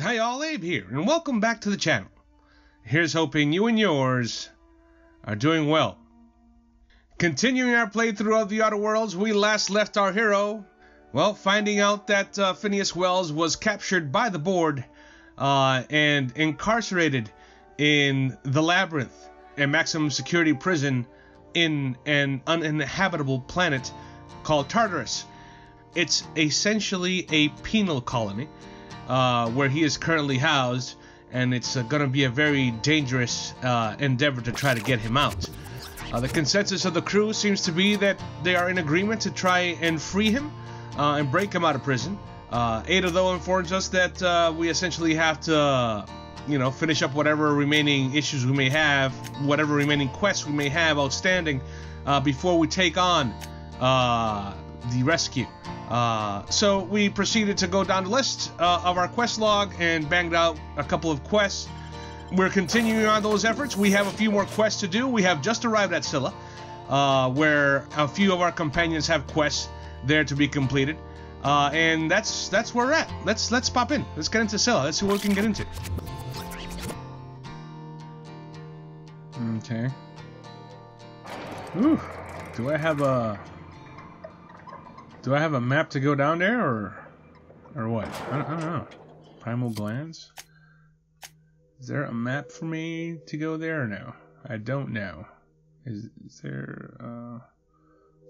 Hi y'all, Abe here, and welcome back to the channel. Here's hoping you and yours are doing well. Continuing our playthrough of the Outer Worlds, we last left our hero, well, finding out that uh, Phineas Wells was captured by the board uh, and incarcerated in the Labyrinth, a maximum security prison in an uninhabitable planet called Tartarus. It's essentially a penal colony uh, where he is currently housed, and it's uh, going to be a very dangerous uh, endeavor to try to get him out. Uh, the consensus of the crew seems to be that they are in agreement to try and free him uh, and break him out of prison. Uh, Ada, though, informs us that we essentially have to, you know, finish up whatever remaining issues we may have, whatever remaining quests we may have outstanding uh, before we take on uh, the rescue. Uh, so we proceeded to go down the list uh, of our quest log and banged out a couple of quests. We're continuing on those efforts. We have a few more quests to do. We have just arrived at Scylla, uh, where a few of our companions have quests there to be completed. Uh, and that's that's where we're at. Let's let's pop in. Let's get into Scylla. Let's see what we can get into. Okay. Ooh. Do I have a Do I have a map to go down there or or what? I don't, I don't know. Primal glands? Is there a map for me to go there or no? I don't know. Is, is there uh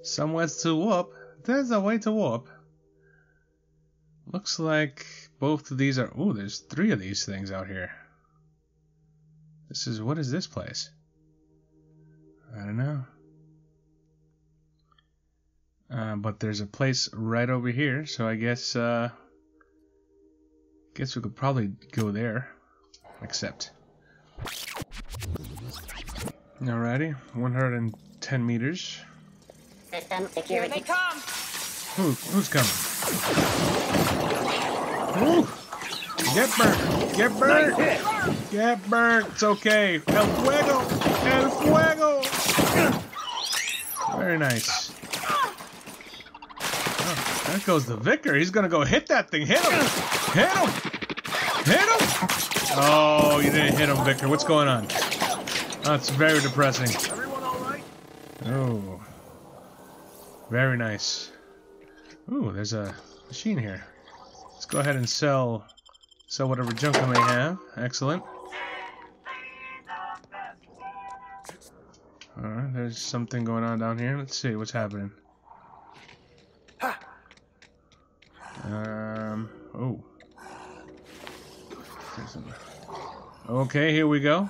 somewhere to warp? There's a way to warp. Looks like both of these are. Oh, there's three of these things out here. This is. What is this place? I don't know. Uh, but there's a place right over here, so I guess. Uh, guess we could probably go there. Accept. Alrighty, 110 meters. System security. Here they come. Who, who's coming? Ooh. Get burnt! Get burnt! Get burnt! It's okay. El fuego! El fuego! Very nice. There goes the vicar. He's gonna go hit that thing. Hit him! Hit him! Hit him! Oh, you didn't hit him, Vicar. What's going on? That's very depressing. Everyone all right? Oh. Very nice. Ooh, there's a machine here. Let's go ahead and sell sell whatever junk I may have. Excellent. Alright, there's something going on down here. Let's see what's happening. Um, oh. Okay, here we go.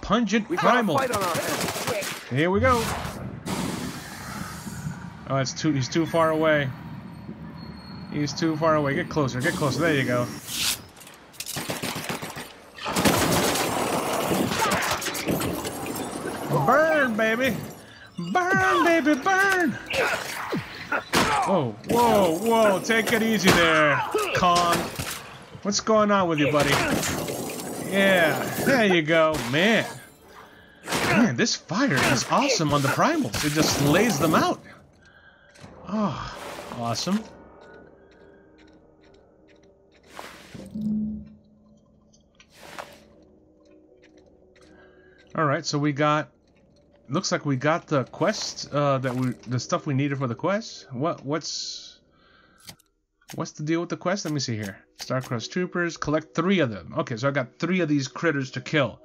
Pungent We primal. got a fight on our hands. Here we go. Oh, it's too. He's too far away. He's too far away. Get closer. Get closer. There you go. Burn, baby. Burn, baby, burn. Whoa, whoa, whoa. Take it easy there, Kong. What's going on with you, buddy? Yeah, there you go, man. Man, this fire is awesome on the primals. It just lays them out. Oh, awesome. All right, so we got. Looks like we got the quest. Uh, that we the stuff we needed for the quest. What what's what's the deal with the quest? Let me see here. Starcross troopers. Collect three of them. Okay, so I got three of these critters to kill,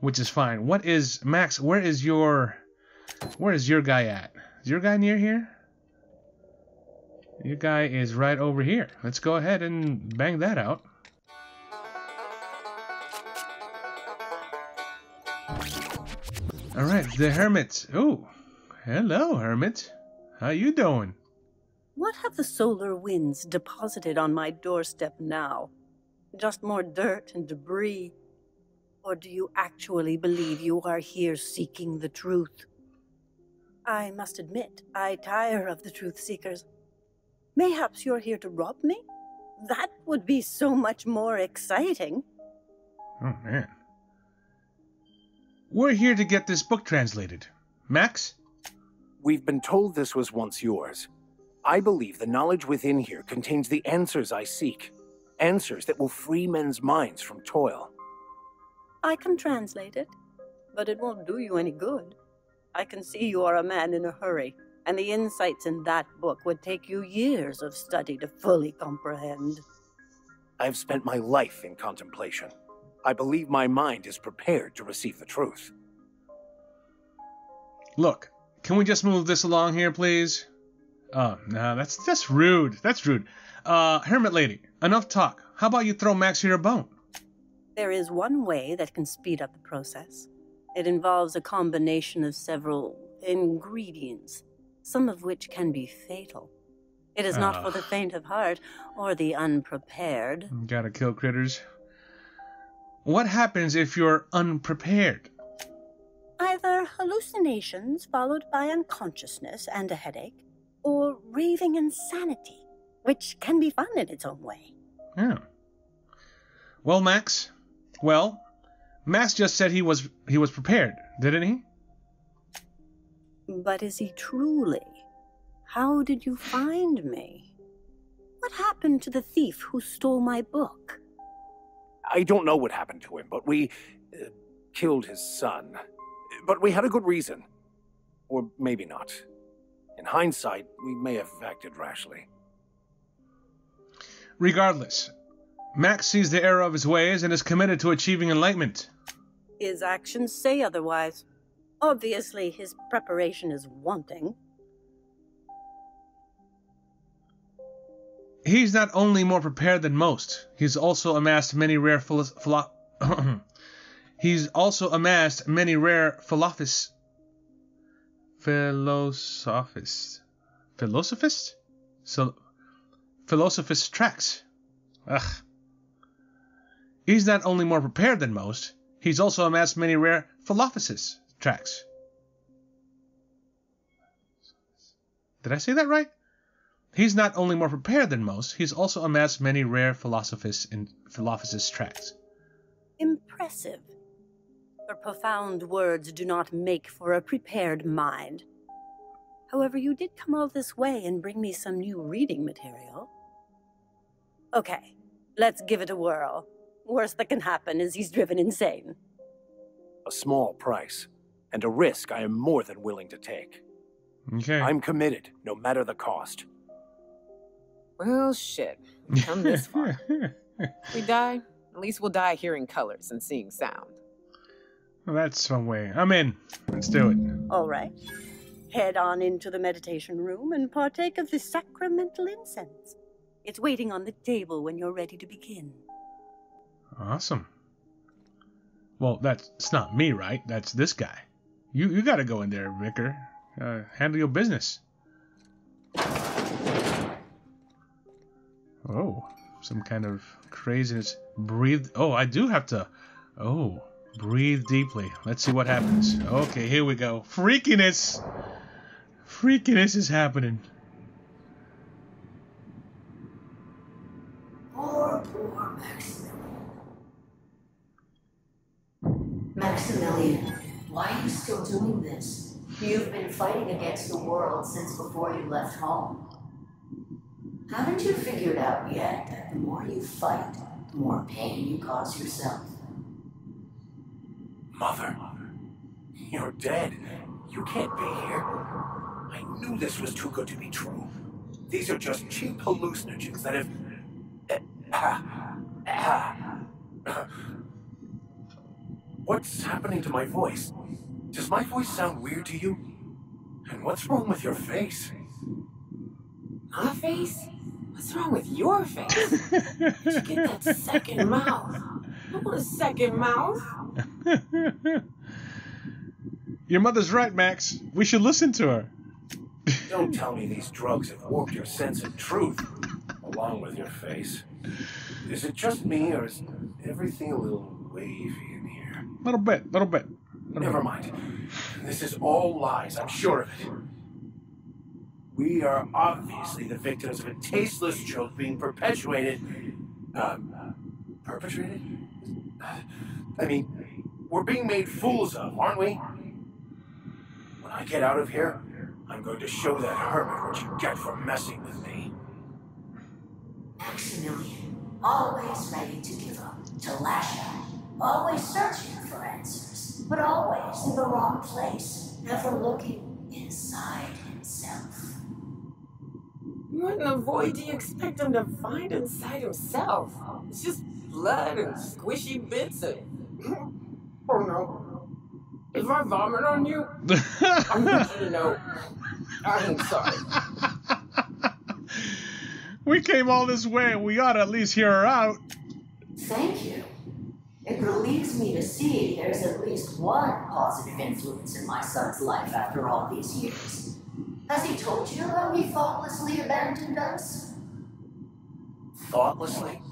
which is fine. What is Max? Where is your where is your guy at? Is your guy near here? Your guy is right over here. Let's go ahead and bang that out. All right, the hermit. Oh, hello, hermit. How you doing? What have the solar winds deposited on my doorstep now? Just more dirt and debris? Or do you actually believe you are here seeking the truth? I must admit, I tire of the truth seekers. Mayhaps you're here to rob me? That would be so much more exciting. Oh man. We're here to get this book translated. Max? We've been told this was once yours. I believe the knowledge within here contains the answers I seek. Answers that will free men's minds from toil. I can translate it, but it won't do you any good. I can see you are a man in a hurry, and the insights in that book would take you years of study to fully comprehend. I've spent my life in contemplation. I believe my mind is prepared to receive the truth. Look, can we just move this along here, please? Oh, no, that's that's rude. That's rude. Uh, Hermit Lady, enough talk. How about you throw Max here a bone? There is one way that can speed up the process. It involves a combination of several ingredients, some of which can be fatal. It is not for the faint of heart or the unprepared. Gotta kill critters. What happens if you're unprepared? Either hallucinations followed by unconsciousness and a headache, or raving insanity, which can be fun in its own way. Yeah. Well, Max. Well, Max just said he was he was prepared, didn't he? But is he truly? How did you find me? What happened to the thief who stole my book? I don't know what happened to him, but we uh, killed his son. But we had a good reason. Or maybe not. In hindsight, we may have acted rashly. Regardless, Max sees the error of his ways and is committed to achieving enlightenment. His actions say otherwise. Obviously, his preparation is wanting. He's not only more prepared than most, he's also amassed many rare philo- philo- He's also amassed many rare philophis philosophists philosophists so philosophist tracks. Ugh. He's not only more prepared than most, he's also amassed many rare philophis tracks. Did I say that right? He's not only more prepared than most, he's also amassed many rare philosophists and philosophist tracks. Impressive. Your profound words do not make for a prepared mind. However, you did come all this way and bring me some new reading material. Okay, let's give it a whirl. Worst that can happen is he's driven insane. A small price, and a risk I am more than willing to take. Okay. I'm committed, no matter the cost. Well, shit. We come this far. If we die, at least we'll die hearing colors and seeing sound. Well, that's some way. I'm in. Let's do it. All right. Head on into the meditation room and partake of the sacramental incense. It's waiting on the table when you're ready to begin. Awesome. Well, that's not me, right? That's this guy. You you gotta go in there, Vicar. Uh, handle your business. Oh, some kind of craziness. Breathe. Oh, I do have to. Oh, breathe deeply. Let's see what happens. Okay, here we go. Freakiness. Freakiness is happening. Poor, poor Maximilian. Maximilian, why are you still doing this? You've been fighting against the world since before you left home. Haven't you figured out yet that the more you fight, the more pain you cause yourself? Mother, you're dead. You can't be here. I knew this was too good to be true. These are just cheap hallucinogens that have. What's happening to my voice? Does my voice sound weird to you? And what's wrong with your face? My face? What's wrong with your face? Did you get that second mouth? I want a second mouth. Your mother's right, Max. We should listen to her. Don't tell me these drugs have warped your sense of truth, along with your face. Is it just me, or is everything a little wavy in here? A little bit, little bit. little Never bit. mind. This is all lies, I'm sure of it. We are obviously the victims of a tasteless joke being perpetuated. Um, perpetrated? I mean, we're being made fools of, aren't we? When I get out of here, I'm I'm going to show that hermit what you get for messing with me. Maximilian, always ready to give up, to lash out, always searching for answers, but always in the wrong place, never looking inside himself. What in the void do you expect him to find inside himself? It's just blood and squishy bits and. oh no. If I vomit on you, I want you to know I'm sorry. we came all this way. We ought to at least hear her out. Thank you. It relieves me to see there's at least one positive influence in my son's life after all these years. Has he told you how he thoughtlessly abandoned us? Thoughtlessly?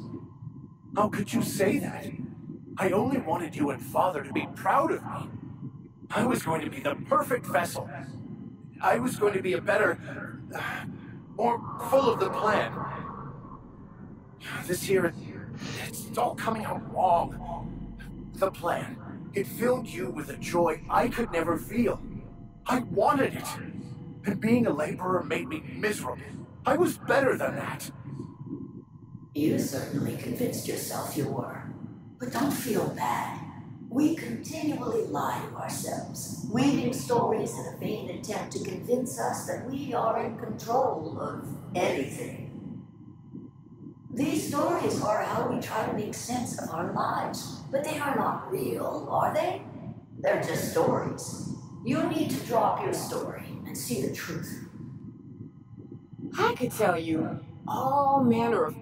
How could you say that? I only wanted you and Father to be proud of me. I was going to be the perfect vessel. I was going to be a better, more full of the plan. This year, it's all coming out wrong. The plan, it filled you with a joy I could never feel. I wanted it. And being a laborer made me miserable. I was better than that. You certainly convinced yourself you were. But don't feel bad. We continually lie to ourselves, weaving stories in a vain attempt to convince us that we are in control of anything. These stories are how we try to make sense of our lives, but they are not real, are they? They're just stories. You need to drop your story and see the truth. I could tell you all manner of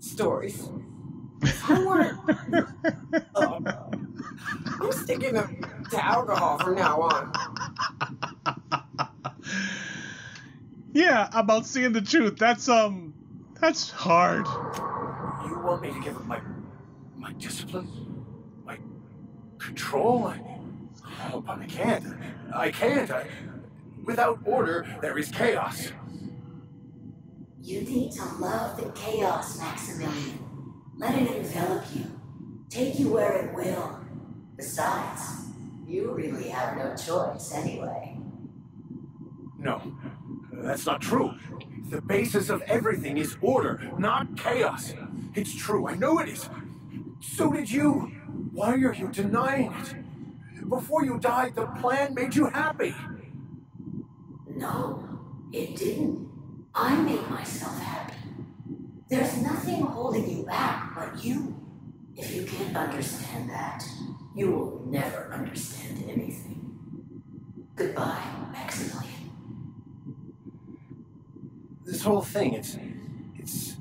stories. I want. Uh, I'm sticking to, to alcohol from now on. yeah, about seeing the truth. That's um, that's hard. You want me to give up my my discipline, my control? I, oh, but I can't. I can't. I, without order, there is chaos. You need to love the chaos, Maximilian. Let it envelop you, take you where it will. Besides, you really have no choice anyway. No, that's not true. The basis of everything is order, not chaos. It's true, I know it is. So did you. Why are you denying it? Before you died, the plan made you happy. No, it didn't. I made myself happy. There's nothing holding you back but you. If you can't understand that, you will never understand anything. Goodbye, Maximilian. This whole thing, it's. it's.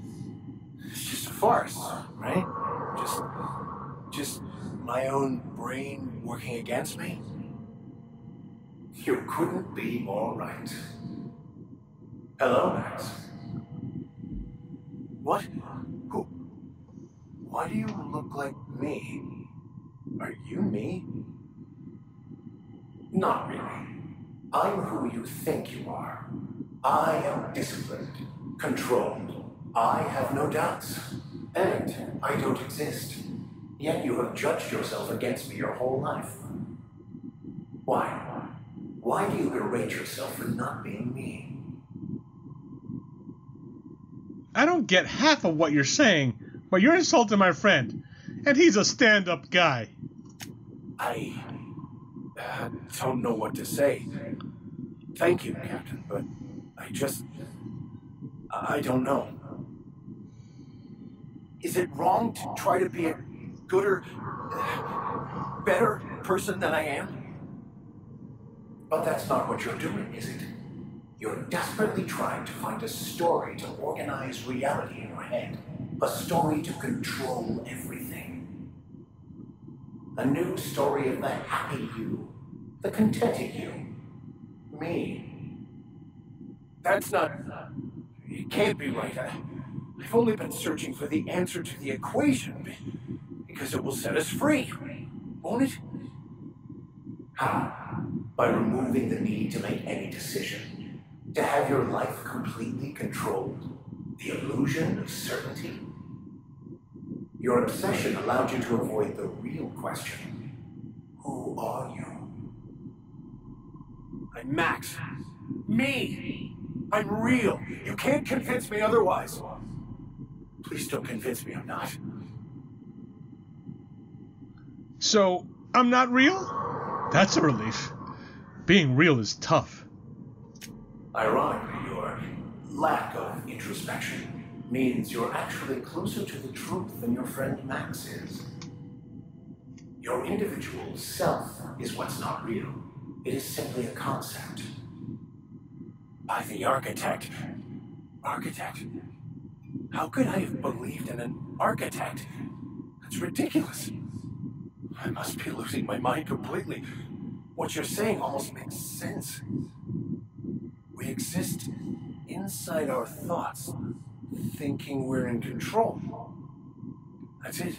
it's just a farce, right? Just. just my own brain working against me? You couldn't be more right. Hello, Max. What? Who? Why do you look like me? Are you me? Not really. I'm who you think you are. I am disciplined, controlled. I have no doubts. And I don't exist. Yet you have judged yourself against me your whole life. Why? Why do you berate yourself for not being me? I don't get half of what you're saying, but you're insulting my friend, and he's a stand up guy. I uh, don't know what to say. Thank you, Captain, but I just. I don't know. Is it wrong to try to be a gooder, better person than I am? But that's not what you're doing, is it? You're desperately trying to find a story to organize reality in your head, a story to control everything. A new story of the happy you, the contented you, me. That's not. It can't be right. I've only been searching for the answer to the equation because it will set us free, won't it? How? By removing the need to make any decision, to have your life completely controlled, the illusion of certainty. Your obsession allowed you to avoid the real question Who are you? I'm Max. Me! I'm real. You can't convince me otherwise. Please don't convince me I'm not. So, I'm not real? That's a relief. Being real is tough. Ironically, your lack of introspection means you're actually closer to the truth than your friend Max is. Your individual self is what's not real. It is simply a concept. By the architect. Architect? How could I have believed in an architect? That's ridiculous. I must be losing my mind completely. What you're saying almost makes sense. We exist inside our thoughts, thinking we're in control. That's it,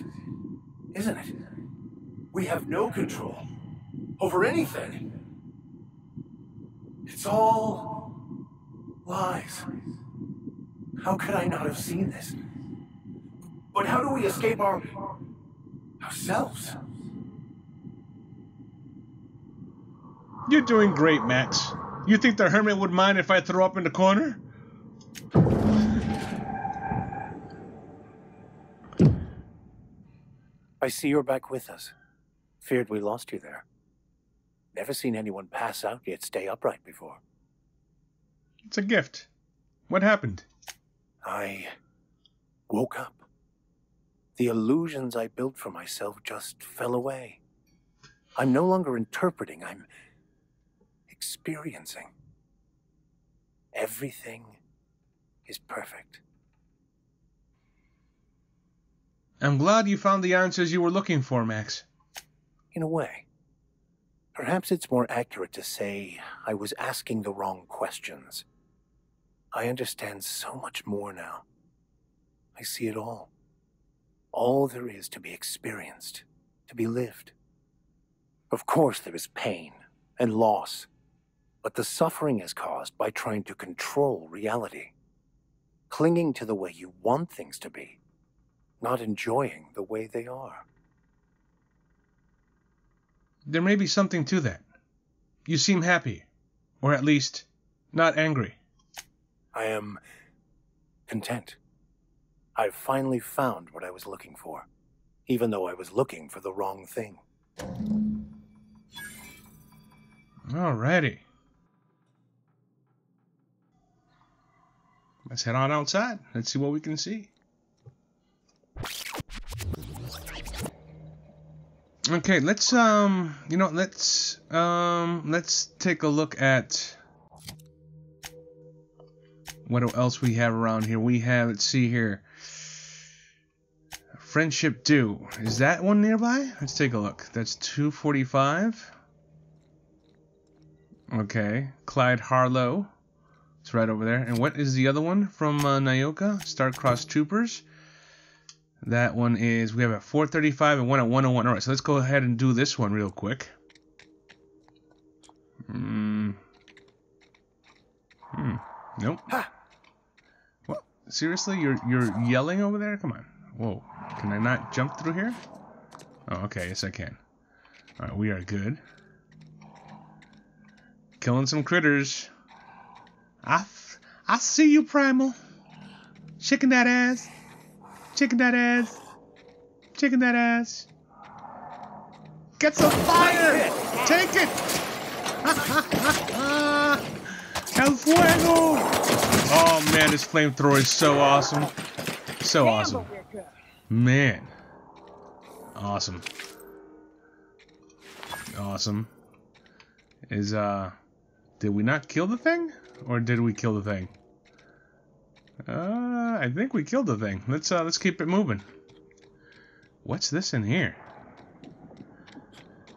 isn't it? We have no control over anything. It's all lies. How could I not have seen this? But how do we escape our ourselves? You're doing great, Max. You think the hermit would mind if I throw up in the corner? I see you're back with us. Feared we lost you there. Never seen anyone pass out yet stay upright before. It's a gift. What happened? I woke up. The illusions I built for myself just fell away. I'm no longer interpreting, I'm experiencing. Everything is perfect. I'm glad you found the answers you were looking for, Max. In a way. Perhaps it's more accurate to say I was asking the wrong questions. I understand so much more now. I see it all. All there is to be experienced, to be lived. Of course, there is pain and loss, but the suffering is caused by trying to control reality, clinging to the way you want things to be, not enjoying the way they are. There may be something to that. You seem happy, or at least not angry. I am content. I've finally found what I was looking for, even though I was looking for the wrong thing. Alrighty. Let's head on outside. Let's see what we can see. Okay, let's um, you know, let's um, let's take a look at what else we have around here. We have, let's see here, Friendship Due. Is that one nearby? Let's take a look. That's 245. Okay, Clyde Harlow. It's right over there. And what is the other one from uh, Nyoka? Starcross Troopers. That one is, we have a 435 and one at 101. Alright, so let's go ahead and do this one real quick. Hmm. Hmm. Nope. What? Seriously? You're, you're yelling over there? Come on. Whoa. Can I not jump through here? Oh, okay. Yes, I can. Alright, we are good. Killing some critters. I, I see you, Primal. Chicken that ass. Chicken that ass. Chicken that ass. Get some fire! Take it! El fuego! Oh man, this flamethrower is so awesome. So awesome. Man. Awesome. Awesome. Is, uh... Did we not kill the thing? Or did we kill the thing? Uh, I think we killed the thing. Let's uh, let's keep it moving. What's this in here?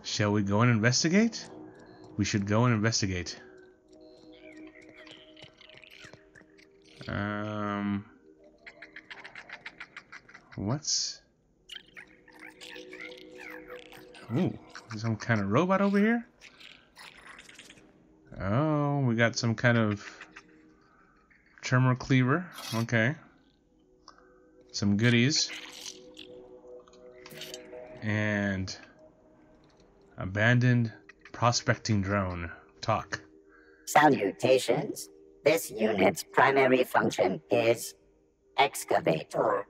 Shall we go and investigate? We should go and investigate. Um, what's? Ooh, some kind of robot over here. Oh, we got some kind of Tremor Cleaver. Okay. Some goodies. And abandoned prospecting drone. Talk. Salutations. This unit's primary function is excavator.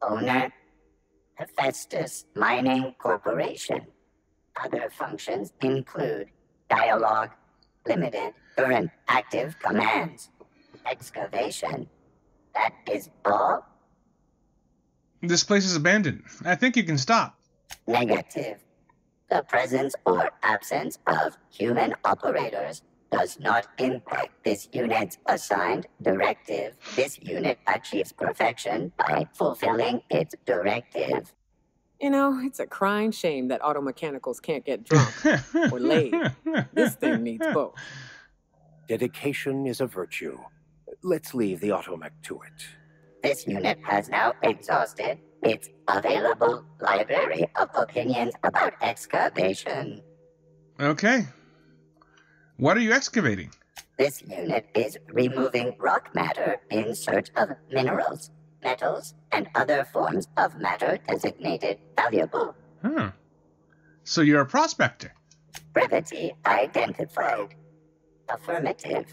Owner, Hephaestus Mining Corporation. Other functions include dialogue, limited, current, active commands, excavation. That is all This place is abandoned. I think you can stop. negative. The presence or absence of human operators does not impact this unit's assigned directive. This unit achieves perfection by fulfilling its directive. You know, it's a crying shame that auto mechanicals can't get drunk. Or laid. this thing needs both. Dedication is a virtue. Let's leave the automech to it. This unit has now exhausted its available library of opinions about excavation. Okay. What are you excavating? This unit is removing rock matter in search of minerals, metals, and other forms of matter designated valuable. Huh. So you're a prospector. Brevity identified. Affirmative.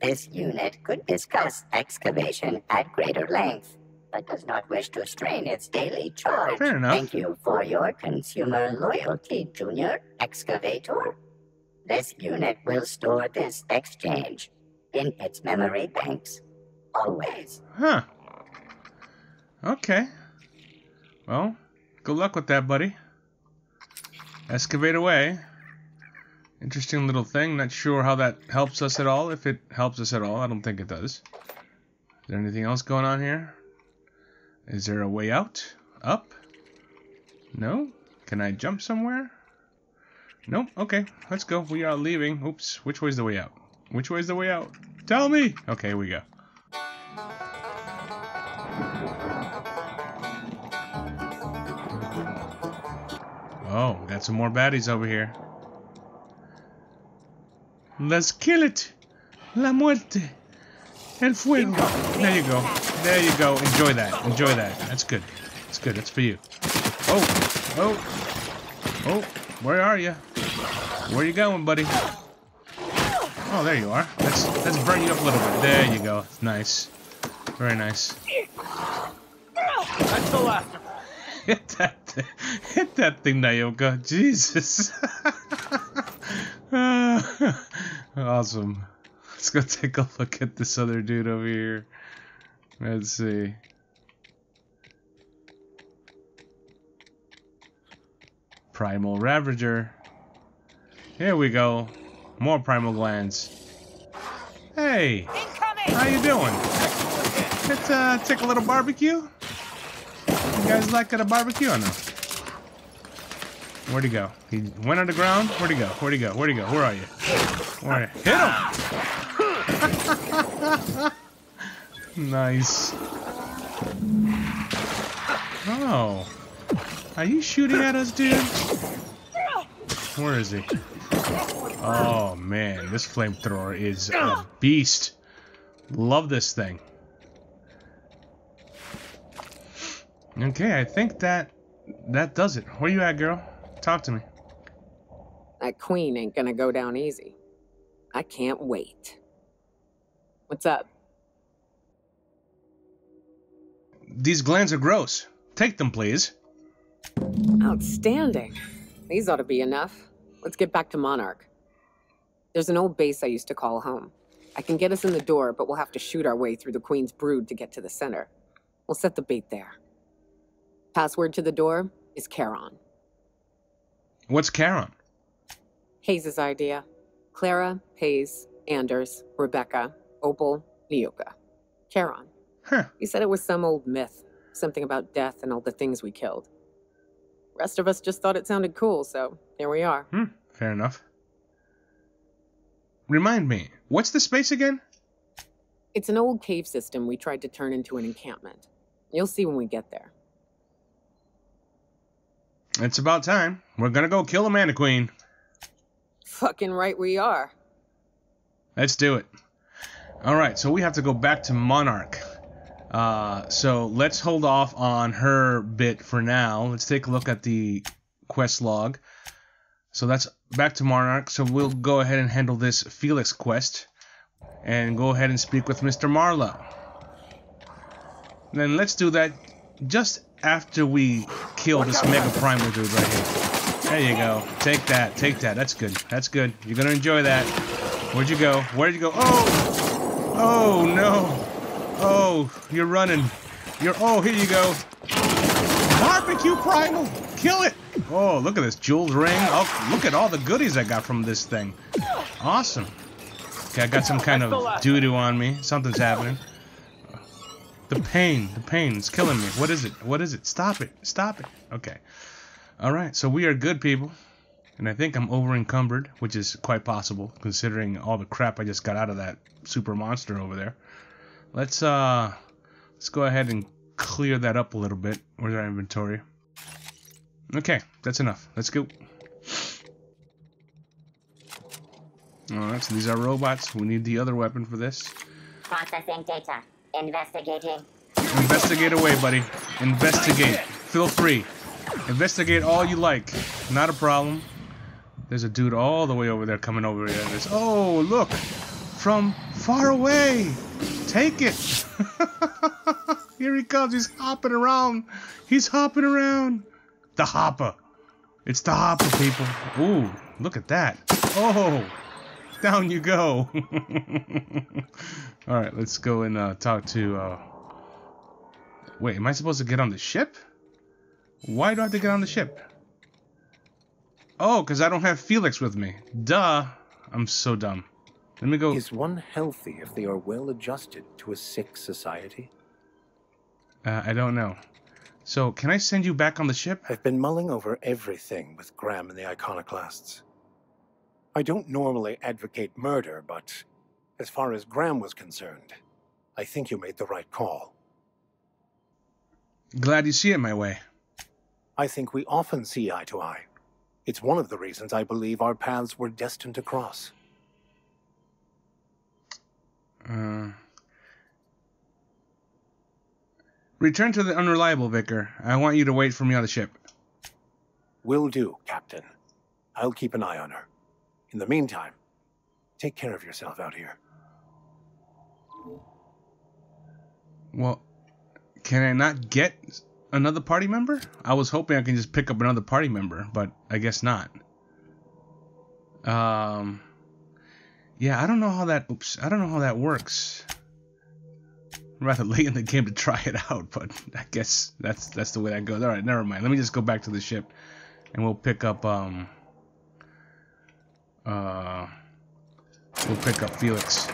This unit could discuss excavation at greater length, but does not wish to strain its daily charge. Fair enough. Thank you for your consumer loyalty, Junior Excavator. This unit will store this exchange in its memory banks. Always. Huh. Okay. Well, good luck with that, buddy. Excavate away. Interesting little thing. Not sure how that helps us at all. If it helps us at all, I don't think it does. Is there anything else going on here? Is there a way out? Up? No? Can I jump somewhere? Nope. Okay, let's go. We are leaving. Oops. Which way's the way out? Which way's the way out? Tell me! Okay, we go. Oh, we got some more baddies over here. Let's kill it. La muerte. El fuego. There you go. There you go. Enjoy that. Enjoy that. That's good. That's good. That's for you. Oh. Oh. Oh. Where are you? Where you going, buddy? Oh, there you are. Let's let's burn you up a little bit. There you go. Nice. Very nice. That's the last Hit that, thing. hit that thing, Nyoka. Jesus. awesome. Let's go take a look at this other dude over here. Let's see. Primal Ravager. Here we go. More primal glands. Hey, how you doing? Let's uh, take a little barbecue. You guys like at a barbecue or no? Where'd he go? He went underground? Where'd he go? Where'd he go? Where'd he go? Where are you? Where? Hit him! nice. Oh. Are you shooting at us, dude? Where is he? Oh, man. This flamethrower is a beast. Love this thing. Okay, I think that that does it. Where you at, girl? Talk to me. That queen ain't gonna go down easy. I can't wait. What's up? These glands are gross. Take them, please. Outstanding. These ought to be enough. Let's get back to Monarch. There's an old base I used to call home. I can get us in the door, but we'll have to shoot our way through the Queen's brood to get to the center. We'll set the bait there. Password to the door is Charon. What's Charon? Hayes' idea. Clara, Hayes, Anders, Rebecca, Opal, Nyoka. Charon. Huh. He said it was some old myth, something about death and all the things we killed. Rest of us just thought it sounded cool, so here we are. Hmm. Fair enough. Remind me, what's the space again? It's an old cave system we tried to turn into an encampment. You'll see when we get there. It's about time. We're gonna go kill the Mantiqueen. Fucking right we are. Let's do it. All right, so we have to go back to Monarch. Uh, so let's hold off on her bit for now. Let's take a look at the quest log. So that's back to Monarch. So we'll go ahead and handle this Felix quest and go ahead and speak with Mr. Marlowe. Then let's do that just after we kill this Mega Primal dude right here. There you go. Take that. Take that. That's good. That's good. You're gonna enjoy that. Where'd you go? Where'd you go? Oh! Oh no! Oh, you're running. You're. Oh, here you go. Barbecue Primal! Kill it! Oh, look at this jeweled ring. Oh, look at all the goodies I got from this thing. Awesome. Okay, I got some kind of doo-doo on me. Something's happening. The pain, the pain is killing me. What is it? What is it? Stop it. Stop it. Okay. All right, so we are good people. And I think I'm over encumbered, which is quite possible considering all the crap I just got out of that super monster over there. Let's uh let's go ahead and clear that up a little bit. Where's our inventory? Okay, that's enough. Let's go. Alright, so these are robots. We need the other weapon for this. Processing data. Investigating. Investigate away, buddy. Investigate. Feel free. Investigate all you like. Not a problem. There's a dude all the way over there coming over here. There's, oh, look. From far away. Take it. here he comes. He's hopping around. He's hopping around. The hopper. It's the hopper, people. Ooh, look at that. Oh, down you go. All right, let's go and uh, talk to. Uh... Wait, am I supposed to get on the ship? Why do I have to get on the ship? Oh, because I don't have Felix with me. Duh. I'm so dumb. Let me go. Is one healthy if they are well adjusted to a sick society? Uh, I don't know. So, can I send you back on the ship? I've been mulling over everything with Graham and the Iconoclasts. I don't normally advocate murder, but as far as Graham was concerned, I think you made the right call. Glad you see it my way. I think we often see eye to eye. It's one of the reasons I believe our paths were destined to cross. Uh, return to the unreliable vicar. I want you to wait for me on the ship. Will do, Captain. I'll keep an eye on her. In the meantime, take care of yourself out here. Well, can I not get another party member? I was hoping I can just pick up another party member, but I guess not. Um, yeah, I don't know how that. Oops, I don't know how that works. Rather late in the game to try it out, but I guess that's that's the way that goes. All right, never mind. Let me just go back to the ship, and we'll pick up um. Uh, we'll pick up Felix.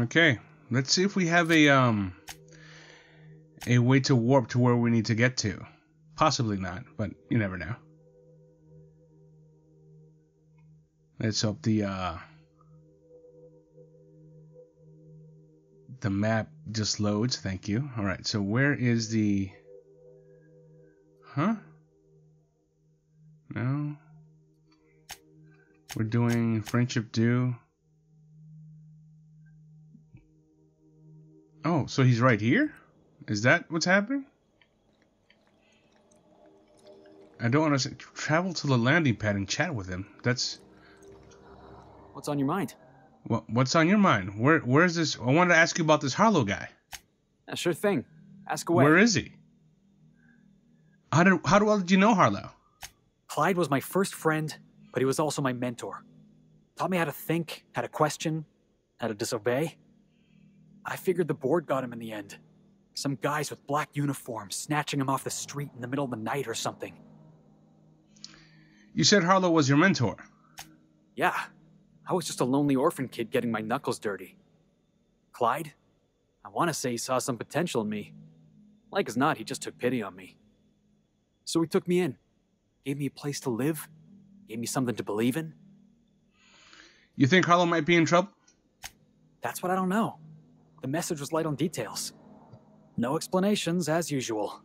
Okay, let's see if we have a um a way to warp to where we need to get to. Possibly not, but you never know. Let's hope the uh the map just loads. Thank you. All right, so where is the Huh? No. We're doing friendship due. Oh, so he's right here? Is that what's happening? I don't want understand. Travel to the landing pad and chat with him. That's. What's on your mind? What, what's on your mind? Where Where's this? I wanted to ask you about this Harlow guy. Yeah, sure thing. Ask away. Where is he? How did How well did you know Harlow? Clyde was my first friend, but he was also my mentor. Taught me how to think, how to question, how to disobey. I figured the board got him in the end. Some guys with black uniforms snatching him off the street in the middle of the night or something. You said Harlow was your mentor. Yeah, I was just a lonely orphan kid getting my knuckles dirty. Clyde? I want to say he saw some potential in me. Like as not, he just took pity on me. So he took me in, gave me a place to live, gave me something to believe in. You think Harlow might be in trouble? That's what I don't know. The message was light on details. No explanations, as usual.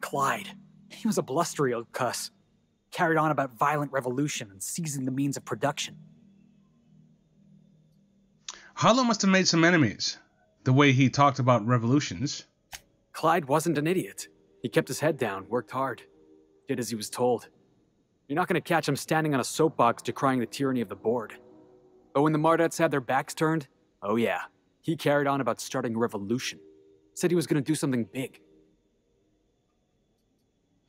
Clyde. He was a blustery old cuss. Carried on about violent revolution and seizing the means of production. Harlow must have made some enemies. The way he talked about revolutions. Clyde wasn't an idiot. He kept his head down, worked hard, did as he was told. You're not going to catch him standing on a soapbox decrying the tyranny of the board. But when the Mardets had their backs turned, oh yeah, he carried on about starting a revolution. Said he was going to do something big.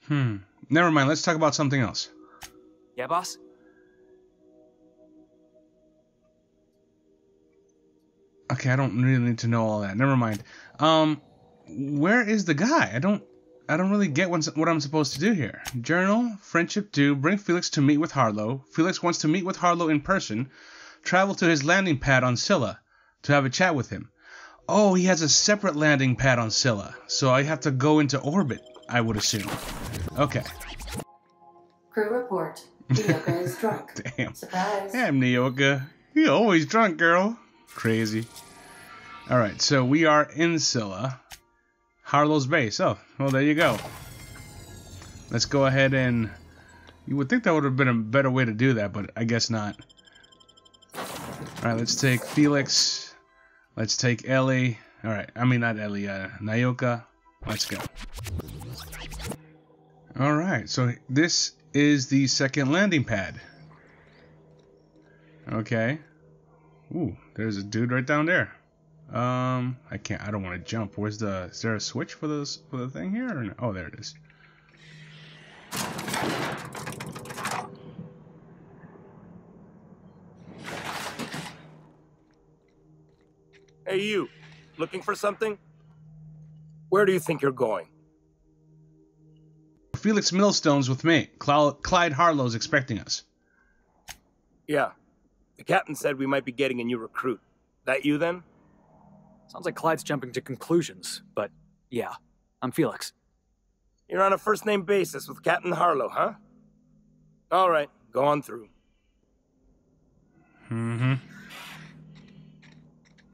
Hmm. Never mind. Let's talk about something else. Yeah, boss? Okay, I don't really need to know all that. Never mind. Um, where is the guy? I don't. I don't really get what, what I'm supposed to do here. Journal, friendship due, bring Felix to meet with Harlow. Felix wants to meet with Harlow in person. Travel to his landing pad on Scylla to have a chat with him. Oh, he has a separate landing pad on Scylla, so I have to go into orbit, I would assume. Okay. Crew report. Nyoka is drunk. Damn. Surprise. Damn, Nyoka. You always drunk, girl. Crazy. Alright, so we are in Scylla. Harlow's base. Oh, well, there you go. Let's go ahead and... You would think that would have been a better way to do that, but I guess not. Alright, let's take Felix. Let's take Ellie. Alright, I mean not Ellie, uh, Nyoka. Let's go. Alright, so this is the second landing pad. Okay. Ooh, there's a dude right down there. Um, I can't. I don't want to jump. Where's the? Is there a switch for this for the thing here? No? Oh, there it is. Hey, you. Looking for something? Where do you think you're going? Felix Millstone's with me. Cl- Clyde Harlow's expecting us. Yeah. The captain said we might be getting a new recruit. That you then? Sounds like Clyde's jumping to conclusions, but yeah, I'm Felix. You're on a first name basis with Captain Harlow, huh? All right, go on through. Mm-hmm.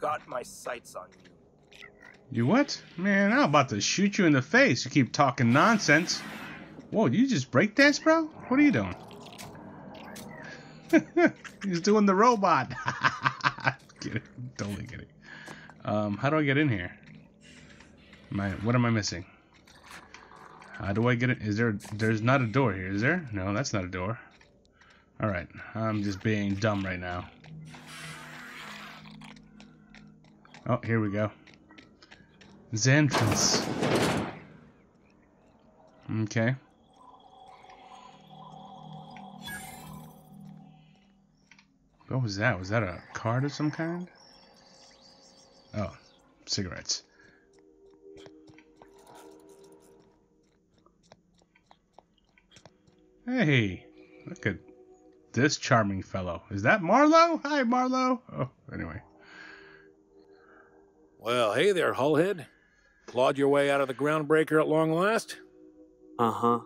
Got my sights on you. You what? Man, I'm about to shoot you in the face. You keep talking nonsense. Whoa, you just breakdance, bro? What are you doing? He's doing the robot. it. Totally it. Um, how do I get in here? I, what am I missing? How do I get it? Is there, there's not a door here, is there? No, that's not a door. Alright, I'm just being dumb right now. Oh, here we go. The entrance. Okay. What was that? Was that a card of some kind? Oh, cigarettes. Hey, look at this charming fellow. Is that Marlowe? Hi, Marlowe. Oh, anyway. Well, hey there, Hullhead. Clawed your way out of the groundbreaker at long last? Uh huh.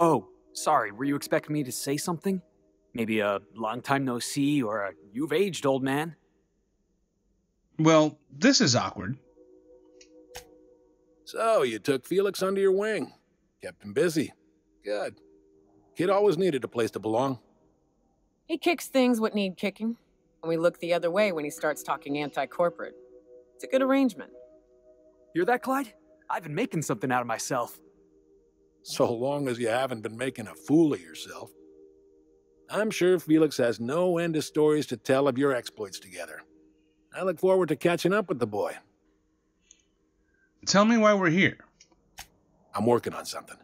Oh, sorry, were you expecting me to say something? Maybe a long time no see or a you've aged, old man? Well, this is awkward. So, you took Felix under your wing. Kept him busy. Good. Kid always needed a place to belong. He kicks things what need kicking, and we look the other way when he starts talking anti corporate. It's a good arrangement. Hear that, Clyde? I've been making something out of myself. So long as you haven't been making a fool of yourself. I'm sure Felix has no end of stories to tell of your exploits together. I look forward to catching up with the boy. Tell me why we're here. I'm working on something.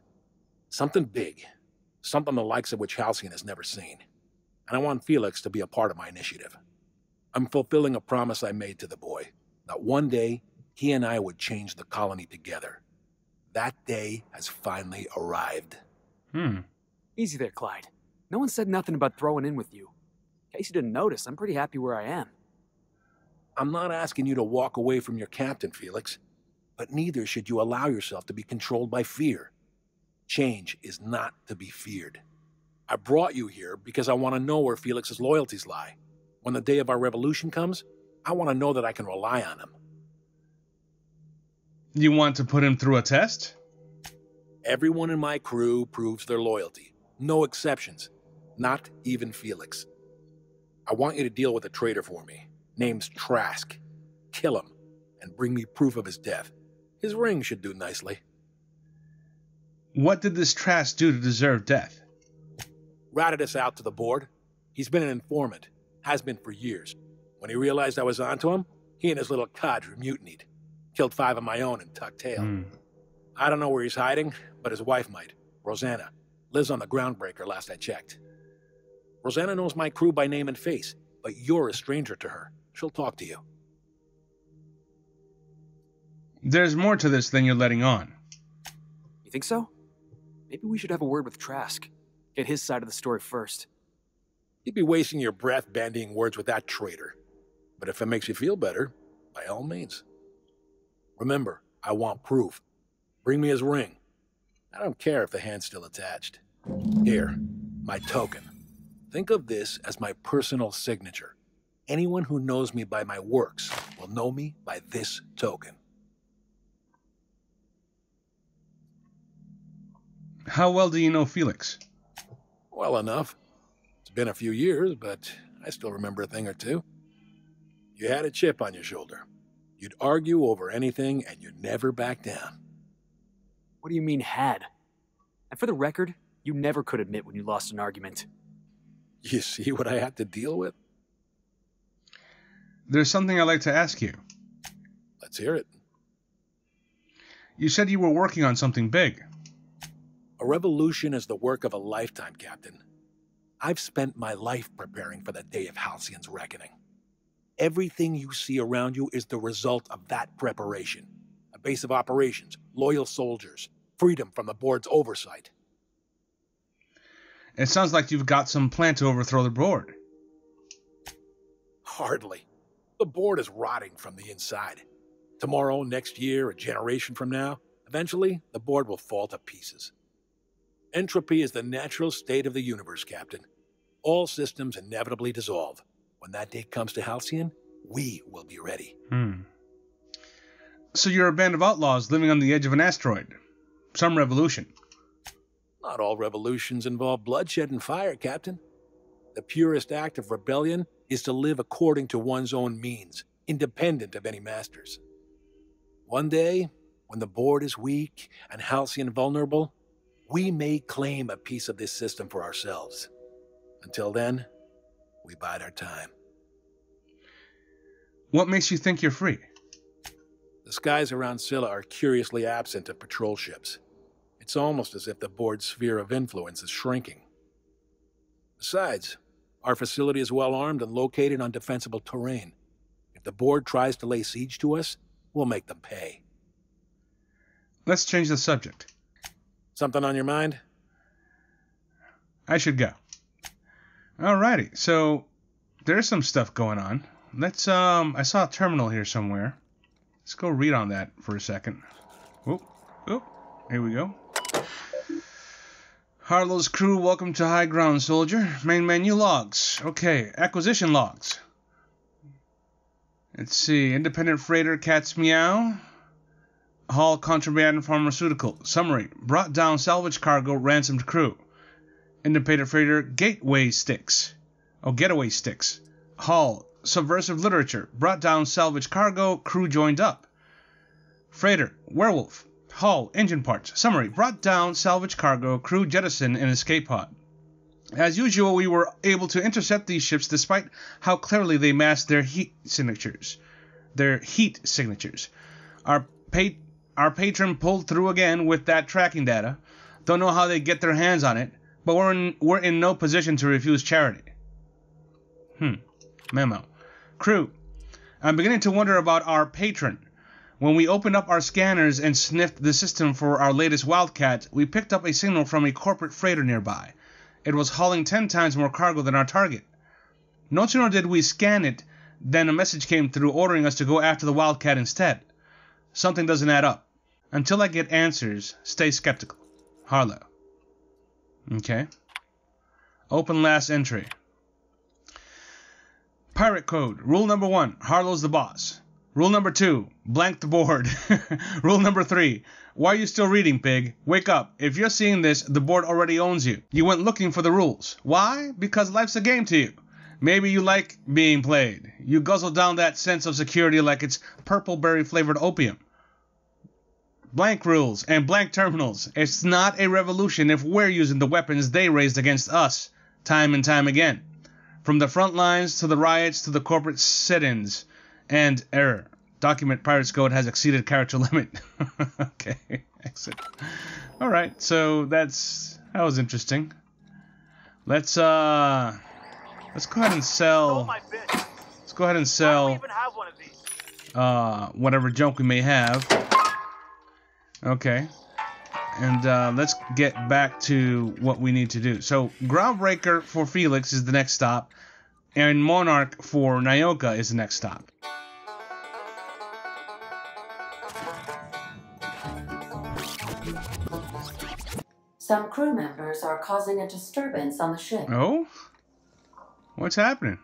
Something big. Something the likes of which Halcyon has never seen. And I want Felix to be a part of my initiative. I'm fulfilling a promise I made to the boy that one day he and I would change the colony together. That day has finally arrived. Hmm. Easy there, Clyde. No one said nothing about throwing in with you. In case you didn't notice, I'm pretty happy where I am. I'm not asking you to walk away from your captain, Felix, but neither should you allow yourself to be controlled by fear. Change is not to be feared. I brought you here because I want to know where Felix's loyalties lie. When the day of our revolution comes, I want to know that I can rely on him. You want to put him through a test? Everyone in my crew proves their loyalty. No exceptions. Not even Felix. I want you to deal with a traitor for me. Name's Trask. Kill him, and bring me proof of his death. His ring should do nicely. What did this Trask do to deserve death? Ratted us out to the board. He's been an informant. Has been for years. When he realized I was onto him, he and his little cadre mutinied. Killed five of my own and tucked tail. Hmm. I don't know where he's hiding, but his wife might. Rosanna. Lives on the groundbreaker last I checked. Rosanna knows my crew by name and face, but you're a stranger to her. She'll talk to you. There's more to this than you're letting on. You think so? Maybe we should have a word with Trask. Get his side of the story first. You'd be wasting your breath bandying words with that traitor. But if it makes you feel better, by all means. Remember, I want proof. Bring me his ring. I don't care if the hand's still attached. Here, my token. Think of this as my personal signature. Anyone who knows me by my works will know me by this token. How well do you know Felix? Well enough. It's been a few years, but I still remember a thing or two. You had a chip on your shoulder. You'd argue over anything and you'd never back down. What do you mean, had? And for the record, you never could admit when you lost an argument. You see what I had to deal with? There's something I'd like to ask you. Let's hear it. You said you were working on something big. A revolution is the work of a lifetime, Captain. I've spent my life preparing for the day of Halcyon's reckoning. Everything you see around you is the result of that preparation. A base of operations, loyal soldiers, freedom from the board's oversight. It sounds like you've got some plan to overthrow the board. Hardly. The board is rotting from the inside. Tomorrow, next year, a generation from now, eventually the board will fall to pieces. Entropy is the natural state of the universe, Captain. All systems inevitably dissolve. When that day comes to Halcyon, we will be ready. Hmm. So you're a band of outlaws living on the edge of an asteroid. Some revolution. Not all revolutions involve bloodshed and fire, Captain. The purest act of rebellion is to live according to one's own means, independent of any masters. One day, when the board is weak and Halcyon vulnerable, we may claim a piece of this system for ourselves. Until then, we bide our time. What makes you think you're free? The skies around Scylla are curiously absent of patrol ships. It's almost as if the board's sphere of influence is shrinking. Besides, our facility is well armed and located on defensible terrain. If the board tries to lay siege to us, we'll make them pay. Let's change the subject. Something on your mind? I should go. Alrighty, so there's some stuff going on. Let's um I saw a terminal here somewhere. Let's go read on that for a second. Oop, oop, here we go. Harlow's crew, welcome to high ground, soldier. Main menu logs. Okay, acquisition logs. Let's see, independent freighter Cat's Meow. Haul contraband pharmaceutical. Summary, brought down salvage cargo, ransomed crew. Independent freighter Gateway Sticks. Oh, Getaway Sticks. Hull, subversive literature. Brought down salvage cargo, crew joined up. Freighter, Werewolf. Hull, engine parts. Summary, brought down salvage cargo, crew jettison in escape pod. As usual, we were able to intercept these ships despite how clearly they masked their heat signatures. Their heat signatures. Our, pa- our patron pulled through again with that tracking data. Don't know how they get their hands on it, but we're in, we're in no position to refuse charity. Hmm. Memo. Crew, I'm beginning to wonder about our patron. When we opened up our scanners and sniffed the system for our latest Wildcat, we picked up a signal from a corporate freighter nearby. It was hauling 10 times more cargo than our target. No sooner did we scan it than a message came through ordering us to go after the Wildcat instead. Something doesn't add up. Until I get answers, stay skeptical. Harlow. Okay. Open last entry. Pirate code. Rule number one Harlow's the boss. Rule number two blank the board. Rule number three why are you still reading, pig? Wake up. If you're seeing this, the board already owns you. You went looking for the rules. Why? Because life's a game to you. Maybe you like being played. You guzzle down that sense of security like it's purple berry flavored opium. Blank rules and blank terminals. It's not a revolution if we're using the weapons they raised against us, time and time again. From the front lines to the riots to the corporate sit ins. And error. Document Pirates Code has exceeded character limit. okay, exit. Alright, so that's. That was interesting. Let's, uh. Let's go ahead and sell. Let's go ahead and sell. Uh, whatever junk we may have. Okay. And uh, let's get back to what we need to do. So, Groundbreaker for Felix is the next stop, and Monarch for Nyoka is the next stop. Some crew members are causing a disturbance on the ship. Oh? What's happening?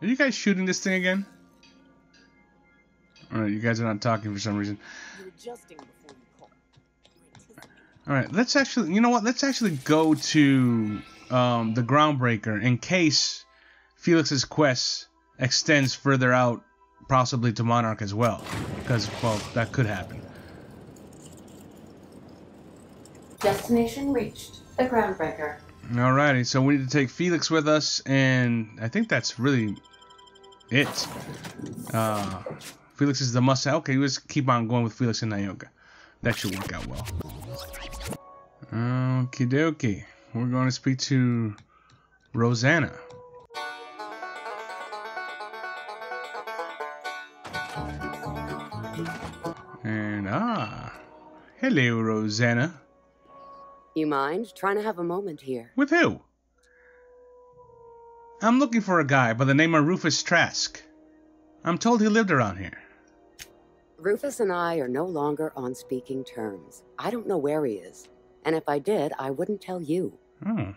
Are you guys shooting this thing again? Alright, you guys are not talking for some reason. Alright, let's actually, you know what? Let's actually go to um, the Groundbreaker in case Felix's quest extends further out, possibly to Monarch as well. Because, well, that could happen. Destination reached. The Groundbreaker. Alrighty, so we need to take Felix with us, and I think that's really it. Uh, Felix is the must Okay, let's keep on going with Felix and Nyoka. That should work out well. Okie dokie. We're going to speak to Rosanna. And ah, hello, Rosanna. You mind trying to have a moment here? With who? I'm looking for a guy by the name of Rufus Trask. I'm told he lived around here. Rufus and I are no longer on speaking terms. I don't know where he is. And if I did, I wouldn't tell you. Oh.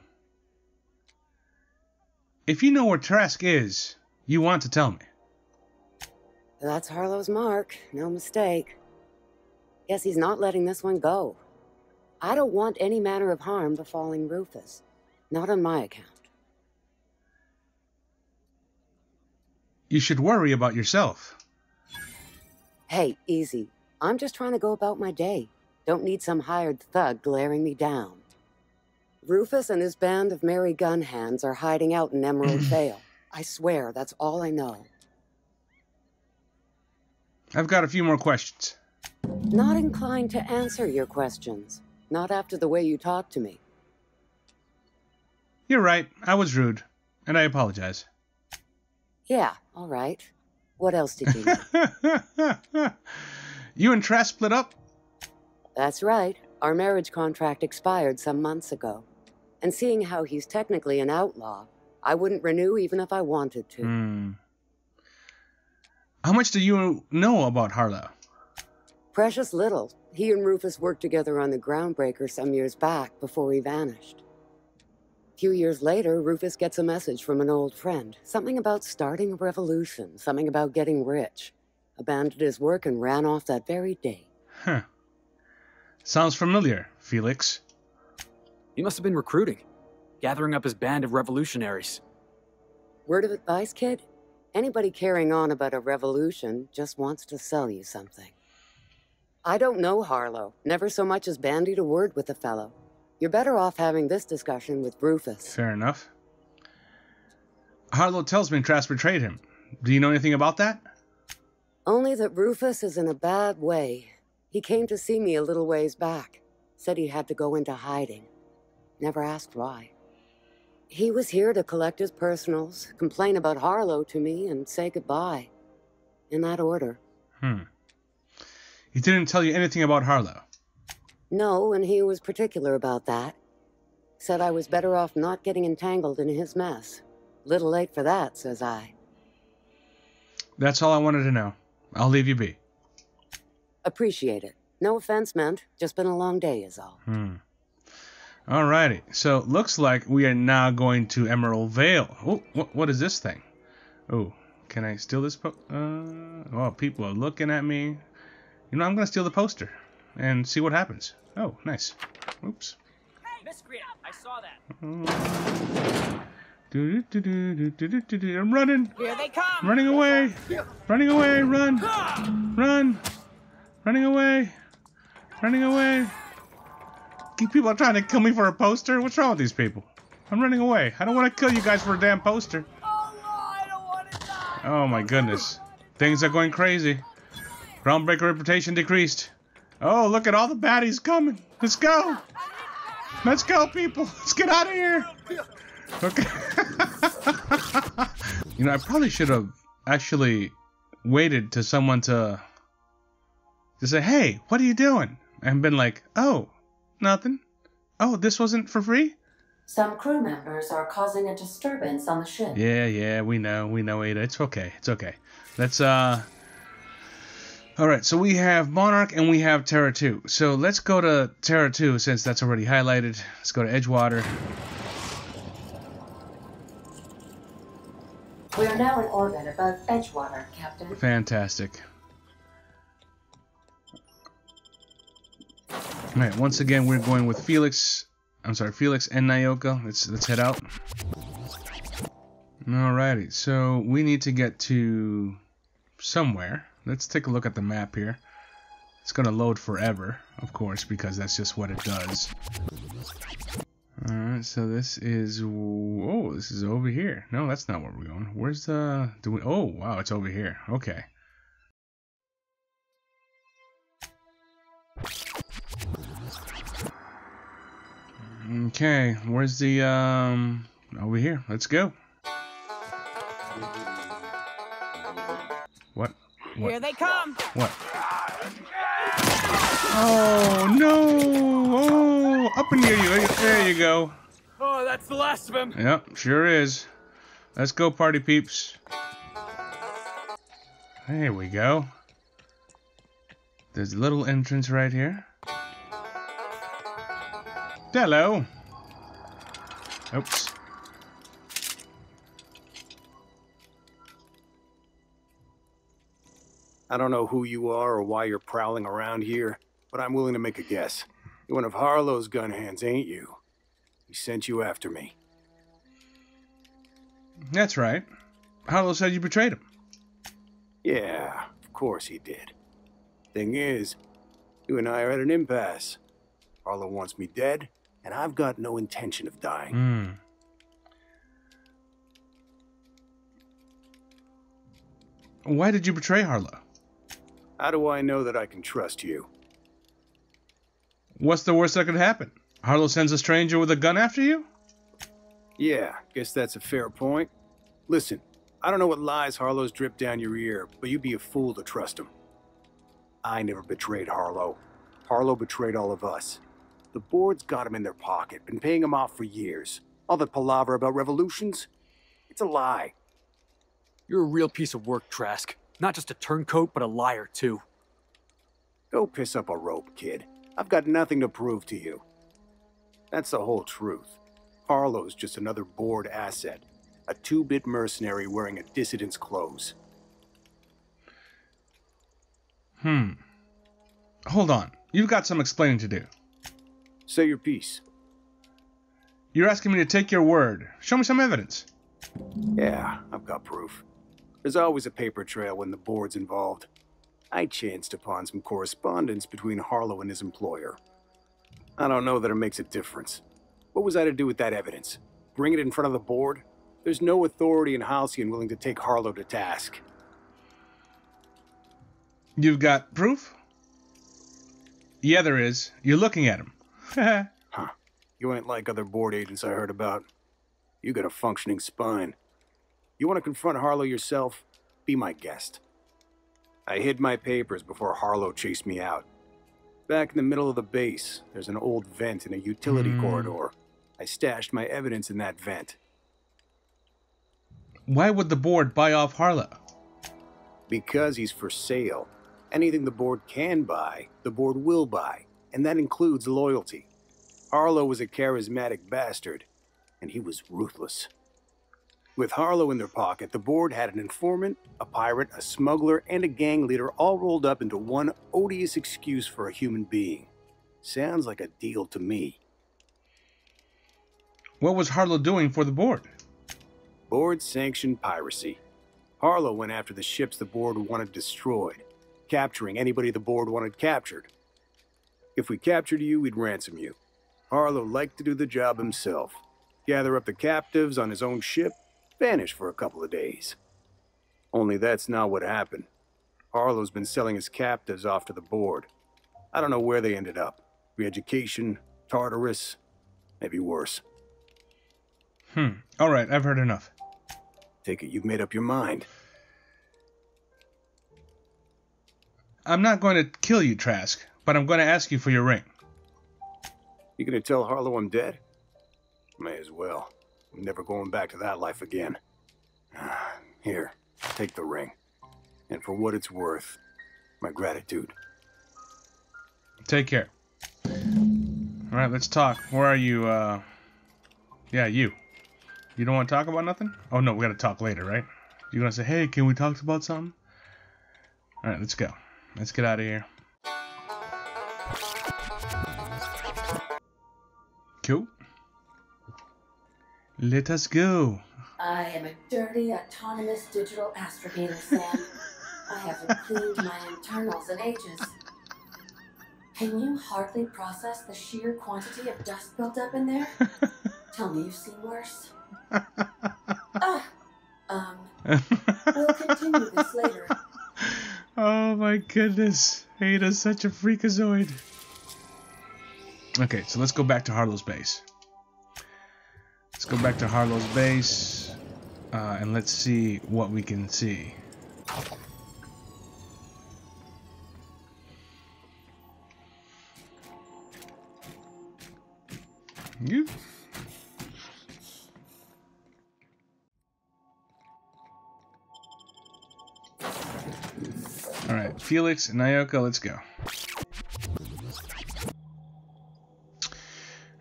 If you know where Trask is, you want to tell me. That's Harlow's mark, no mistake. Guess he's not letting this one go. I don't want any manner of harm befalling Rufus. Not on my account. You should worry about yourself. Hey, easy. I'm just trying to go about my day. Don't need some hired thug glaring me down. Rufus and his band of merry gun hands are hiding out in Emerald Vale. I swear, that's all I know. I've got a few more questions. Not inclined to answer your questions. Not after the way you talked to me. You're right. I was rude. And I apologize. Yeah, all right. What else did you know? you and Trask split up? That's right. Our marriage contract expired some months ago. And seeing how he's technically an outlaw, I wouldn't renew even if I wanted to. Hmm. How much do you know about Harlow? Precious little. He and Rufus worked together on the Groundbreaker some years back before he vanished. A few years later, Rufus gets a message from an old friend. Something about starting a revolution, something about getting rich. Abandoned his work and ran off that very day. Huh. Sounds familiar, Felix. He must have been recruiting, gathering up his band of revolutionaries. Word of advice, kid? Anybody carrying on about a revolution just wants to sell you something. I don't know Harlow. Never so much as bandied a word with the fellow. You're better off having this discussion with Rufus. Fair enough. Harlow tells me Trask betrayed him. Do you know anything about that? Only that Rufus is in a bad way. He came to see me a little ways back. Said he had to go into hiding. Never asked why. He was here to collect his personals, complain about Harlow to me, and say goodbye. In that order. Hmm. He didn't tell you anything about Harlow? No, and he was particular about that. Said I was better off not getting entangled in his mess. Little late for that, says I. That's all I wanted to know. I'll leave you be. Appreciate it. No offense meant. Just been a long day, is all. Hmm. Alrighty. So, looks like we are now going to Emerald Vale. Oh, what, what is this thing? Oh, can I steal this? Po- uh, oh, people are looking at me. You know, I'm gonna steal the poster and see what happens. Oh, nice. Oops. Hey, miscreant! I saw that. Do, do, do, do, do, do, do, do. I'm running. Here they come. Running away. Running away. Run. Run. Running away. Running away. People are trying to kill me for a poster. What's wrong with these people? I'm running away. I don't want to kill you guys for a damn poster. Oh my goodness. Things are going crazy. Groundbreaker reputation decreased. Oh, look at all the baddies coming. Let's go. Let's go, people. Let's get out of here. Okay. you know, I probably should have actually waited to someone to to say, "Hey, what are you doing?" and been like, "Oh, nothing. Oh, this wasn't for free." Some crew members are causing a disturbance on the ship. Yeah, yeah, we know, we know, Ada. It's okay, it's okay. Let's uh. All right, so we have Monarch and we have Terra 2. So let's go to Terra 2 since that's already highlighted. Let's go to Edgewater. We are now in orbit above Edgewater, Captain. Fantastic. All right, once again we're going with Felix. I'm sorry, Felix and Nyoka. Let's let's head out. Alrighty, so we need to get to somewhere. Let's take a look at the map here. It's gonna load forever, of course, because that's just what it does. Alright, so this is oh, this is over here. No, that's not where we're going. Where's the do we oh wow, it's over here. Okay. Okay, where's the um over here? Let's go. What? What? Here they come. What? Oh no! Oh, up and here you. There you go. Oh, that's the last of him. Yep, sure is. Let's go, party peeps. There we go. There's a little entrance right here. Hello. Oops. I don't know who you are or why you're prowling around here, but I'm willing to make a guess. You're one of Harlow's gun hands, ain't you? He sent you after me. That's right. Harlow said you betrayed him. Yeah, of course he did. Thing is, you and I are at an impasse. Harlow wants me dead, and I've got no intention of dying. Hmm. Why did you betray Harlow? How do I know that I can trust you? What's the worst that could happen? Harlow sends a stranger with a gun after you? Yeah, guess that's a fair point. Listen, I don't know what lies Harlow's dripped down your ear, but you'd be a fool to trust him. I never betrayed Harlow. Harlow betrayed all of us. The board's got him in their pocket, been paying him off for years. All that palaver about revolutions? It's a lie. You're a real piece of work, Trask. Not just a turncoat, but a liar, too. Go piss up a rope, kid. I've got nothing to prove to you. That's the whole truth. Harlow's just another bored asset, a two bit mercenary wearing a dissident's clothes. Hmm. Hold on. You've got some explaining to do. Say your piece. You're asking me to take your word. Show me some evidence. Yeah, I've got proof. There's always a paper trail when the board's involved. I chanced upon some correspondence between Harlow and his employer. I don't know that it makes a difference. What was I to do with that evidence? Bring it in front of the board? There's no authority in Halcyon willing to take Harlow to task. You've got proof? Yeah, there is. You're looking at him. Huh. You ain't like other board agents I heard about. You got a functioning spine. You want to confront Harlow yourself? Be my guest. I hid my papers before Harlow chased me out. Back in the middle of the base, there's an old vent in a utility Hmm. corridor. I stashed my evidence in that vent. Why would the board buy off Harlow? Because he's for sale. Anything the board can buy, the board will buy, and that includes loyalty. Harlow was a charismatic bastard, and he was ruthless. With Harlow in their pocket, the board had an informant, a pirate, a smuggler, and a gang leader all rolled up into one odious excuse for a human being. Sounds like a deal to me. What was Harlow doing for the board? Board sanctioned piracy. Harlow went after the ships the board wanted destroyed, capturing anybody the board wanted captured. If we captured you, we'd ransom you. Harlow liked to do the job himself. Gather up the captives on his own ship, vanish for a couple of days. Only that's not what happened. Harlow's been selling his captives off to the board. I don't know where they ended up. Re-education, Tartarus, maybe worse. Hmm. All right, I've heard enough. Take it you've made up your mind. I'm not going to kill you, Trask, but I'm going to ask you for your ring. You gonna tell Harlow I'm dead? May as well. I'm never going back to that life again. Here, take the ring. And for what it's worth, my gratitude. Take care. All right, let's talk. Where are you? Uh, yeah, you. You don't want to talk about nothing? Oh no, we gotta talk later, right? You gonna say, hey, can we talk about something? All right, let's go. Let's get out of here. Cool. Let us go. I am a dirty, autonomous digital astrogator, Sam. I haven't cleaned my internals in ages. Can you hardly process the sheer quantity of dust built up in there? Tell me you've seen worse. ah, um, we'll continue this later. Oh my goodness. Ada's such a freakazoid. Okay, so let's go back to Harlow's base. Let's go back to Harlow's base. Uh, and let's see what we can see. You. All right, Felix and Nyoka, let's go.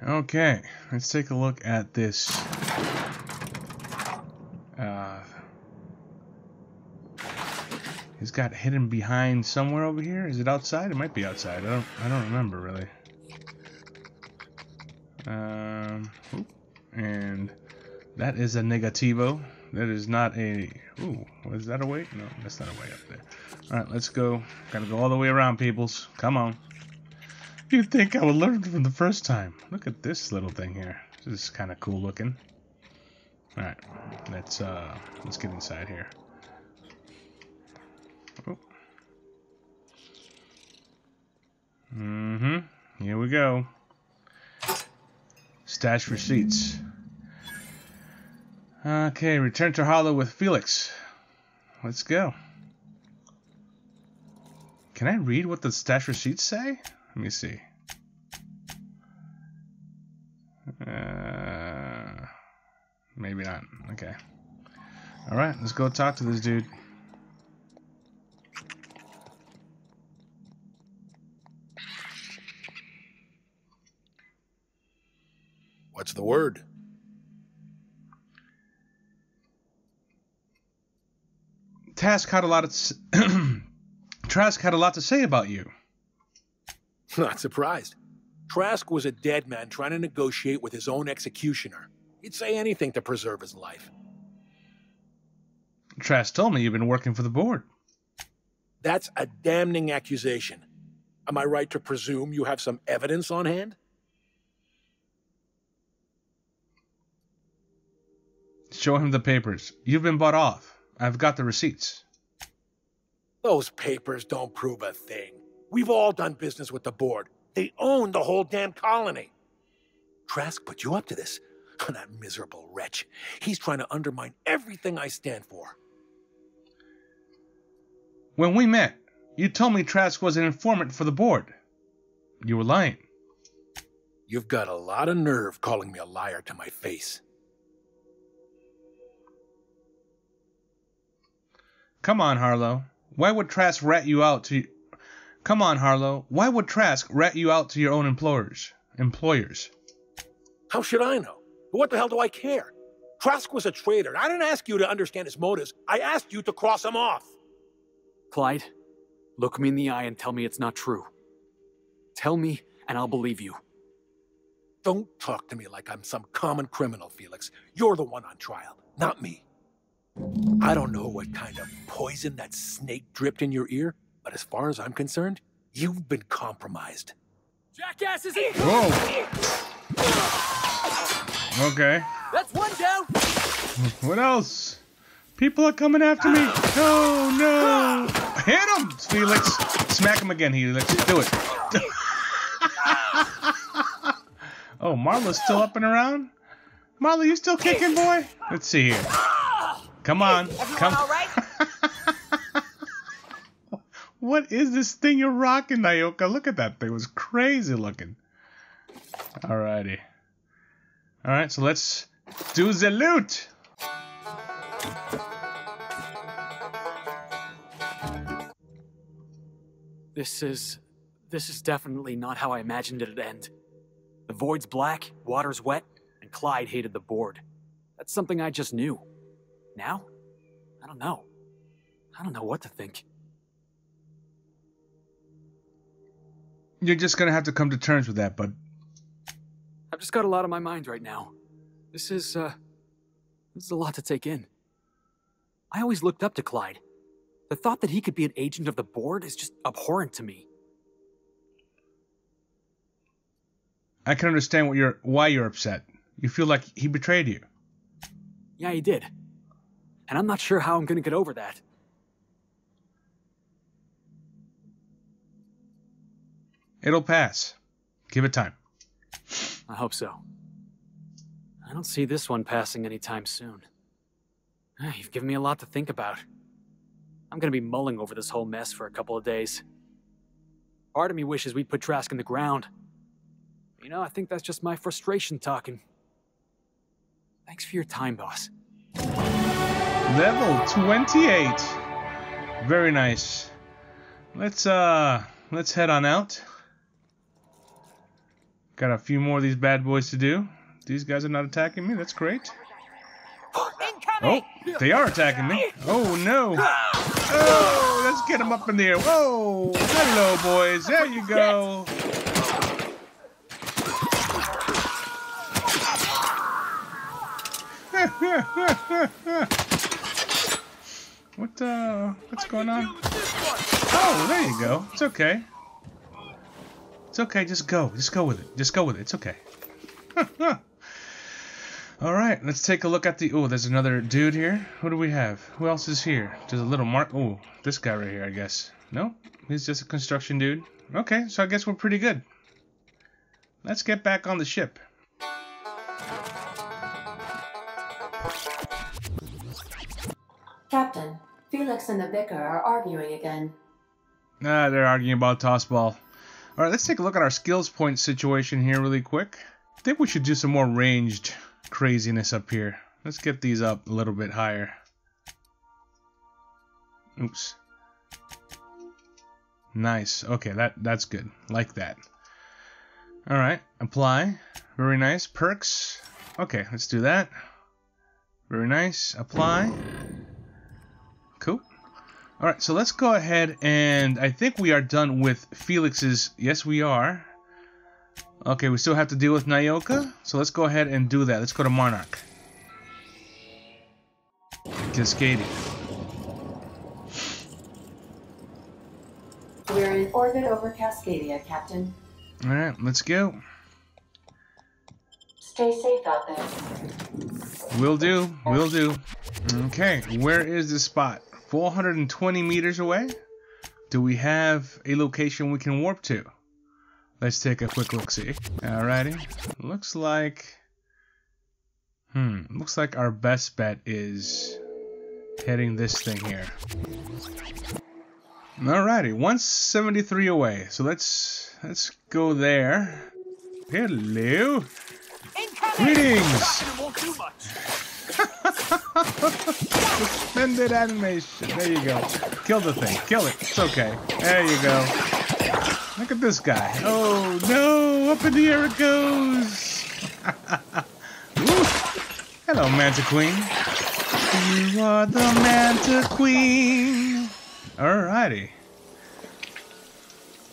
Okay, let's take a look at this. Uh, he's got hidden behind somewhere over here. Is it outside? It might be outside. I don't. I don't remember really. Um, and that is a negativo. That is not a. Ooh, was that a way? No, that's not a way up there. All right, let's go. Gotta go all the way around, peoples. Come on. You'd think I would learn from the first time. Look at this little thing here. This is kind of cool looking. All right, let's uh, let's get inside here. Oh. Mm-hmm. Here we go. Stash receipts. Okay, return to Harlow with Felix. Let's go. Can I read what the stash receipts say? Let me see. Uh, maybe not. Okay. All right, let's go talk to this dude. What's the word? Task had a lot of Trask had a lot to say about you. Not surprised. Trask was a dead man trying to negotiate with his own executioner. He'd say anything to preserve his life. Trask told me you've been working for the board. That's a damning accusation. Am I right to presume you have some evidence on hand? Show him the papers. You've been bought off. I've got the receipts. Those papers don't prove a thing. We've all done business with the board. They own the whole damn colony. Trask put you up to this. Oh, that miserable wretch. He's trying to undermine everything I stand for. When we met, you told me Trask was an informant for the board. You were lying. You've got a lot of nerve calling me a liar to my face. Come on, Harlow. Why would Trask rat you out to Come on, Harlow. Why would Trask rat you out to your own employers? Employers. How should I know? What the hell do I care? Trask was a traitor. I didn't ask you to understand his motives. I asked you to cross him off. Clyde, look me in the eye and tell me it's not true. Tell me, and I'll believe you. Don't talk to me like I'm some common criminal, Felix. You're the one on trial, not me. I don't know what kind of poison that snake dripped in your ear, but as far as I'm concerned, you've been compromised. Jackass is in! Whoa. Okay. That's one down! What else? People are coming after me. No, no. Hit him, Felix. Smack him again, Helix. Do it. oh, Marla's still up and around? Marla, you still kicking, boy? Let's see here. Come on. Come. all right? What is this thing you're rocking, Nyoka? Look at that thing. It was crazy looking. Alrighty. Alright, so let's do the loot. This is. This is definitely not how I imagined it'd end. The void's black, water's wet, and Clyde hated the board. That's something I just knew. Now? I don't know. I don't know what to think. You're just gonna have to come to terms with that, bud. I've just got a lot on my mind right now. This is, uh. This is a lot to take in. I always looked up to Clyde. The thought that he could be an agent of the board is just abhorrent to me. I can understand what you're why you're upset. You feel like he betrayed you. Yeah, he did. And I'm not sure how I'm gonna get over that. It'll pass. Give it time. I hope so. I don't see this one passing anytime soon. Ah, You've given me a lot to think about. I'm gonna be mulling over this whole mess for a couple of days. Part of me wishes we'd put Trask in the ground. You know, I think that's just my frustration talking. Thanks for your time, boss. Level 28. Very nice. Let's uh let's head on out. Got a few more of these bad boys to do. These guys are not attacking me. That's great. Oh, they are attacking me. Oh no. Oh, let's get them up in the air. Whoa. Hello, boys. There you go. what uh what's going on? Oh, there you go. It's okay. It's okay, just go. Just go with it. Just go with it. It's okay. Alright, let's take a look at the oh, there's another dude here. Who do we have? Who else is here? There's a little mark oh, this guy right here, I guess. No? He's just a construction dude. Okay, so I guess we're pretty good. Let's get back on the ship. Captain, Felix and the Vicar are arguing again. Ah, they're arguing about tossball. Alright, let's take a look at our skills point situation here really quick. I think we should do some more ranged craziness up here. Let's get these up a little bit higher. Oops. Nice. Okay, that that's good. Like that. Alright, apply. Very nice. Perks. Okay, let's do that. Very nice. Apply. Cool. Alright, so let's go ahead and I think we are done with Felix's. Yes, we are. Okay, we still have to deal with Nyoka. So let's go ahead and do that. Let's go to Monarch. Cascadia. We're in orbit over Cascadia, Captain. Alright, let's go. Stay safe out there. Will do. Will do. Okay, where is the spot? 420 meters away? Do we have a location we can warp to? Let's take a quick look see. Alrighty. Looks like. Hmm. Looks like our best bet is heading this thing here. Alrighty, 173 away. So let's let's go there. Hello. Greetings. Suspended animation. There you go. Kill the thing. Kill it. It's okay. There you go. Look at this guy. Oh no! Up in the air it goes. Hello, Mantiqueen. You are the Mantiqueen. Alrighty.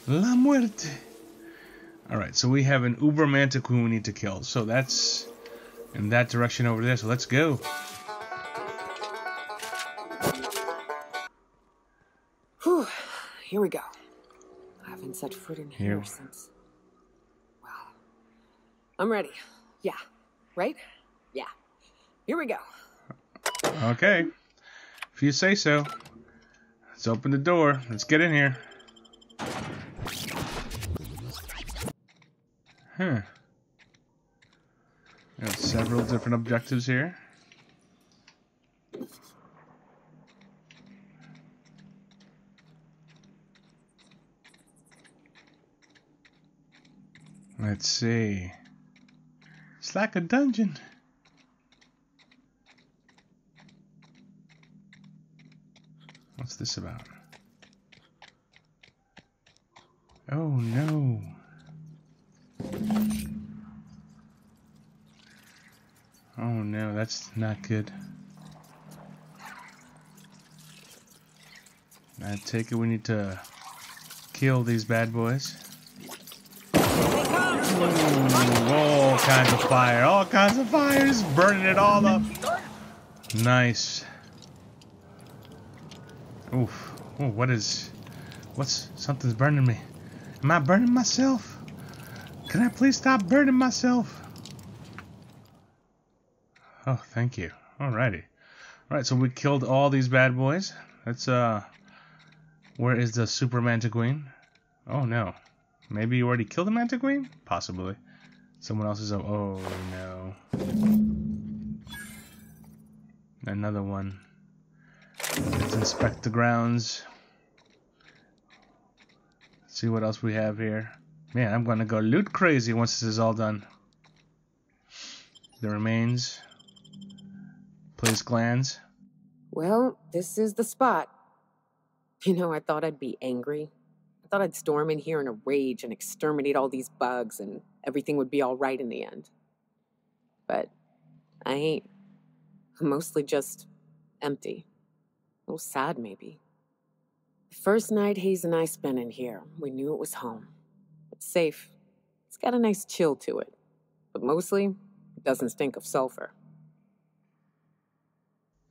La muerte. Alright, so we have an Uber Mantiqueen we need to kill. So that's in that direction over there. So let's go. Here we go. I haven't set foot in here, Here. since. Well, I'm ready. Yeah. Right? Yeah. Here we go. Okay. If you say so. Let's open the door. Let's get in here. Huh. Got several different objectives here. Let's see. It's like a dungeon. What's this about? Oh no. Oh no, that's not good. I take it we need to kill these bad boys. Ooh, all kinds of fire, all kinds of fires, burning it all up. Nice. Oof. Oh, what is... What's... Something's burning me. Am I burning myself? Can I please stop burning myself? Oh, thank you. Alrighty. Alright, so we killed all these bad boys. Let's, uh... Where is the Super Mantiqueen? Oh, no. Maybe you already killed the Mantiqueen? Possibly. Someone else is... Oh, no. Another one. Let's inspect the grounds. See what else we have here. Man, I'm gonna go loot crazy once this is all done. The remains. Place glands. Well, this is the spot. You know, I thought I'd be angry. I thought I'd storm in here in a rage and exterminate all these bugs and everything would be all right in the end. But I ain't. I'm mostly just empty. A little sad, maybe. The first night Hayes and I spent in here, we knew it was home. It's safe. It's got a nice chill to it. But mostly, it doesn't stink of sulfur.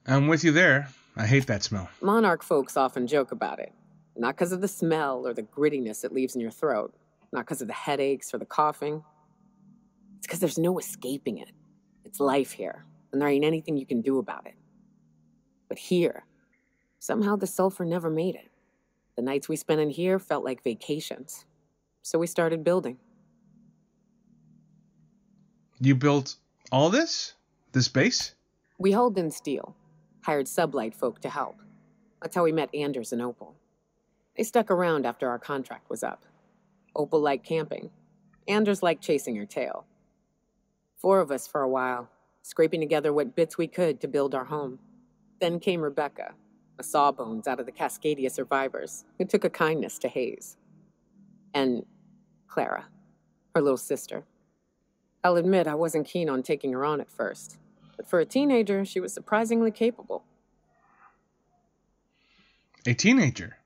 I'm with you there. I hate that smell. Monarch folks often joke about it. Not because of the smell or the grittiness it leaves in your throat, not because of the headaches or the coughing. It's because there's no escaping it. It's life here, and there ain't anything you can do about it. But here, somehow the sulfur never made it. The nights we spent in here felt like vacations. So we started building. You built all this? This base? We hauled in steel, hired sublight folk to help. That's how we met Anders and Opal. They stuck around after our contract was up. Opal liked camping. Anders liked chasing her tail. Four of us for a while, scraping together what bits we could to build our home. Then came Rebecca, a sawbones out of the Cascadia survivors, who took a kindness to Hayes. And Clara, her little sister. I'll admit I wasn't keen on taking her on at first, but for a teenager, she was surprisingly capable. A teenager?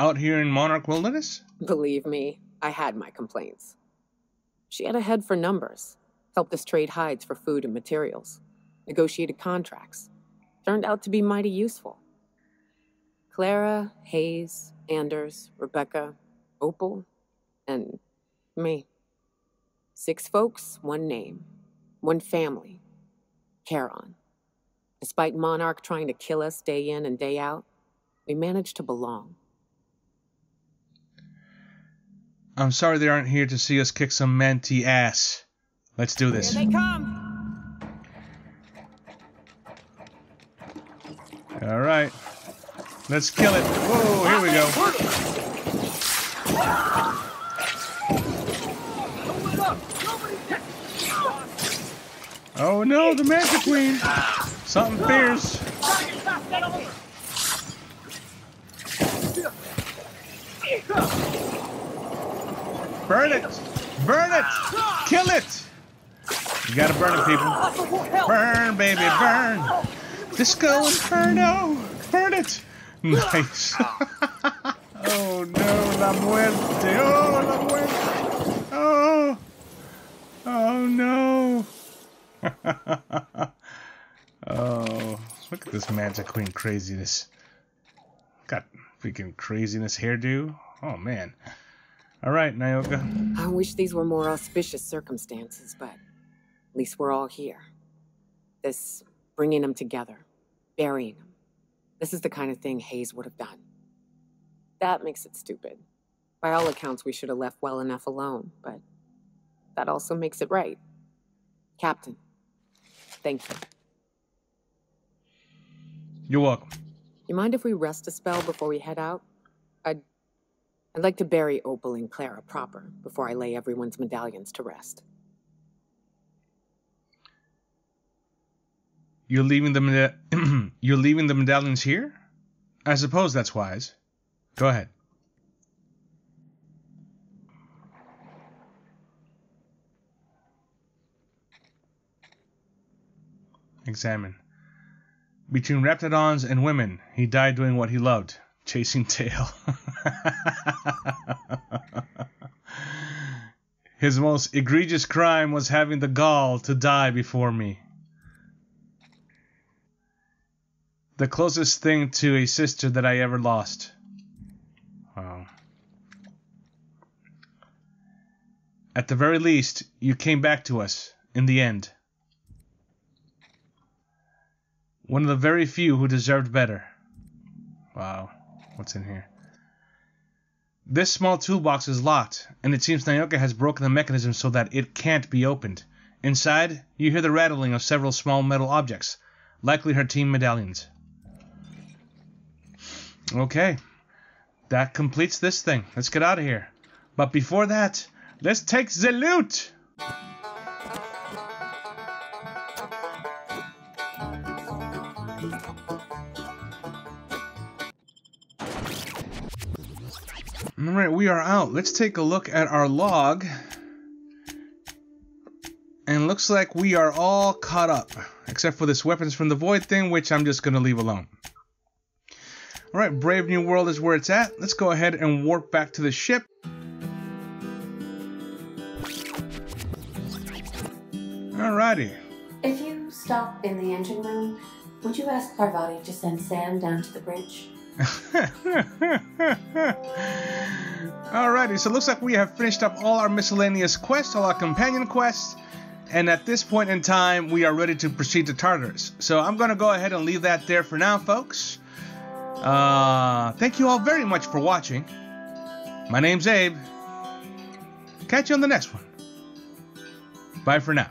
Out here in Monarch Wilderness? Believe me, I had my complaints. She had a head for numbers, helped us trade hides for food and materials, negotiated contracts. Turned out to be mighty useful. Clara, Hayes, Anders, Rebecca, Opal, and me. Six folks, one name, one family. Charon. Despite Monarch trying to kill us day in and day out, we managed to belong. I'm sorry they aren't here to see us kick some manti ass. Let's do this. Here they come! Alright. Let's kill it. Whoa, here we go. Oh no, the Magic Queen! Something fierce. Burn it! Burn it! Kill it! You gotta burn it, people. Burn, baby, burn! Disco Inferno! Burn it! Nice. oh no, la muerte! Oh, la muerte! Oh! Oh no! oh, look at this Manta Queen craziness. Got freaking craziness hairdo. Oh man. All right, Nyoka. I wish these were more auspicious circumstances, but at least we're all here. This bringing them together, burying them. This is the kind of thing Hayes would have done. That makes it stupid. By all accounts, we should have left well enough alone, but that also makes it right. Captain, thank you. You're welcome. You mind if we rest a spell before we head out? I'd, like to bury Opal and Clara proper before I lay everyone's medallions to rest. You're leaving the meda- you're leaving the medallions here? I suppose that's wise. Go ahead. Examine. Between raptidons and women, he died doing what he loved, chasing tail. His most egregious crime was having the gall to die before me. The closest thing to a sister that I ever lost. Wow. At the very least, you came back to us in the end. One of the very few who deserved better. Wow. What's in here? This small toolbox is locked, and it seems Nyoka has broken the mechanism so that it can't be opened. Inside, you hear the rattling of several small metal objects, likely her team medallions. Okay. That completes this thing. Let's get out of here. But before that, let's take the loot! Alright, we are out. Let's take a look at our log. And looks like we are all caught up. Except for this weapons from the void thing, which I'm just going to leave alone. Alright, Brave New World is where it's at. Let's go ahead and warp back to the ship. Alrighty. If you stop in the engine room, would you ask Parvati to send Sam down to the bridge? Alrighty, so it looks like we have finished up all our miscellaneous quests, all our companion quests, and at this point in time, we are ready to proceed to Tartarus. So I'm going to go ahead and leave that there for now, folks. Uh, thank you all very much for watching. My name's Abe. Catch you on the next one. Bye for now.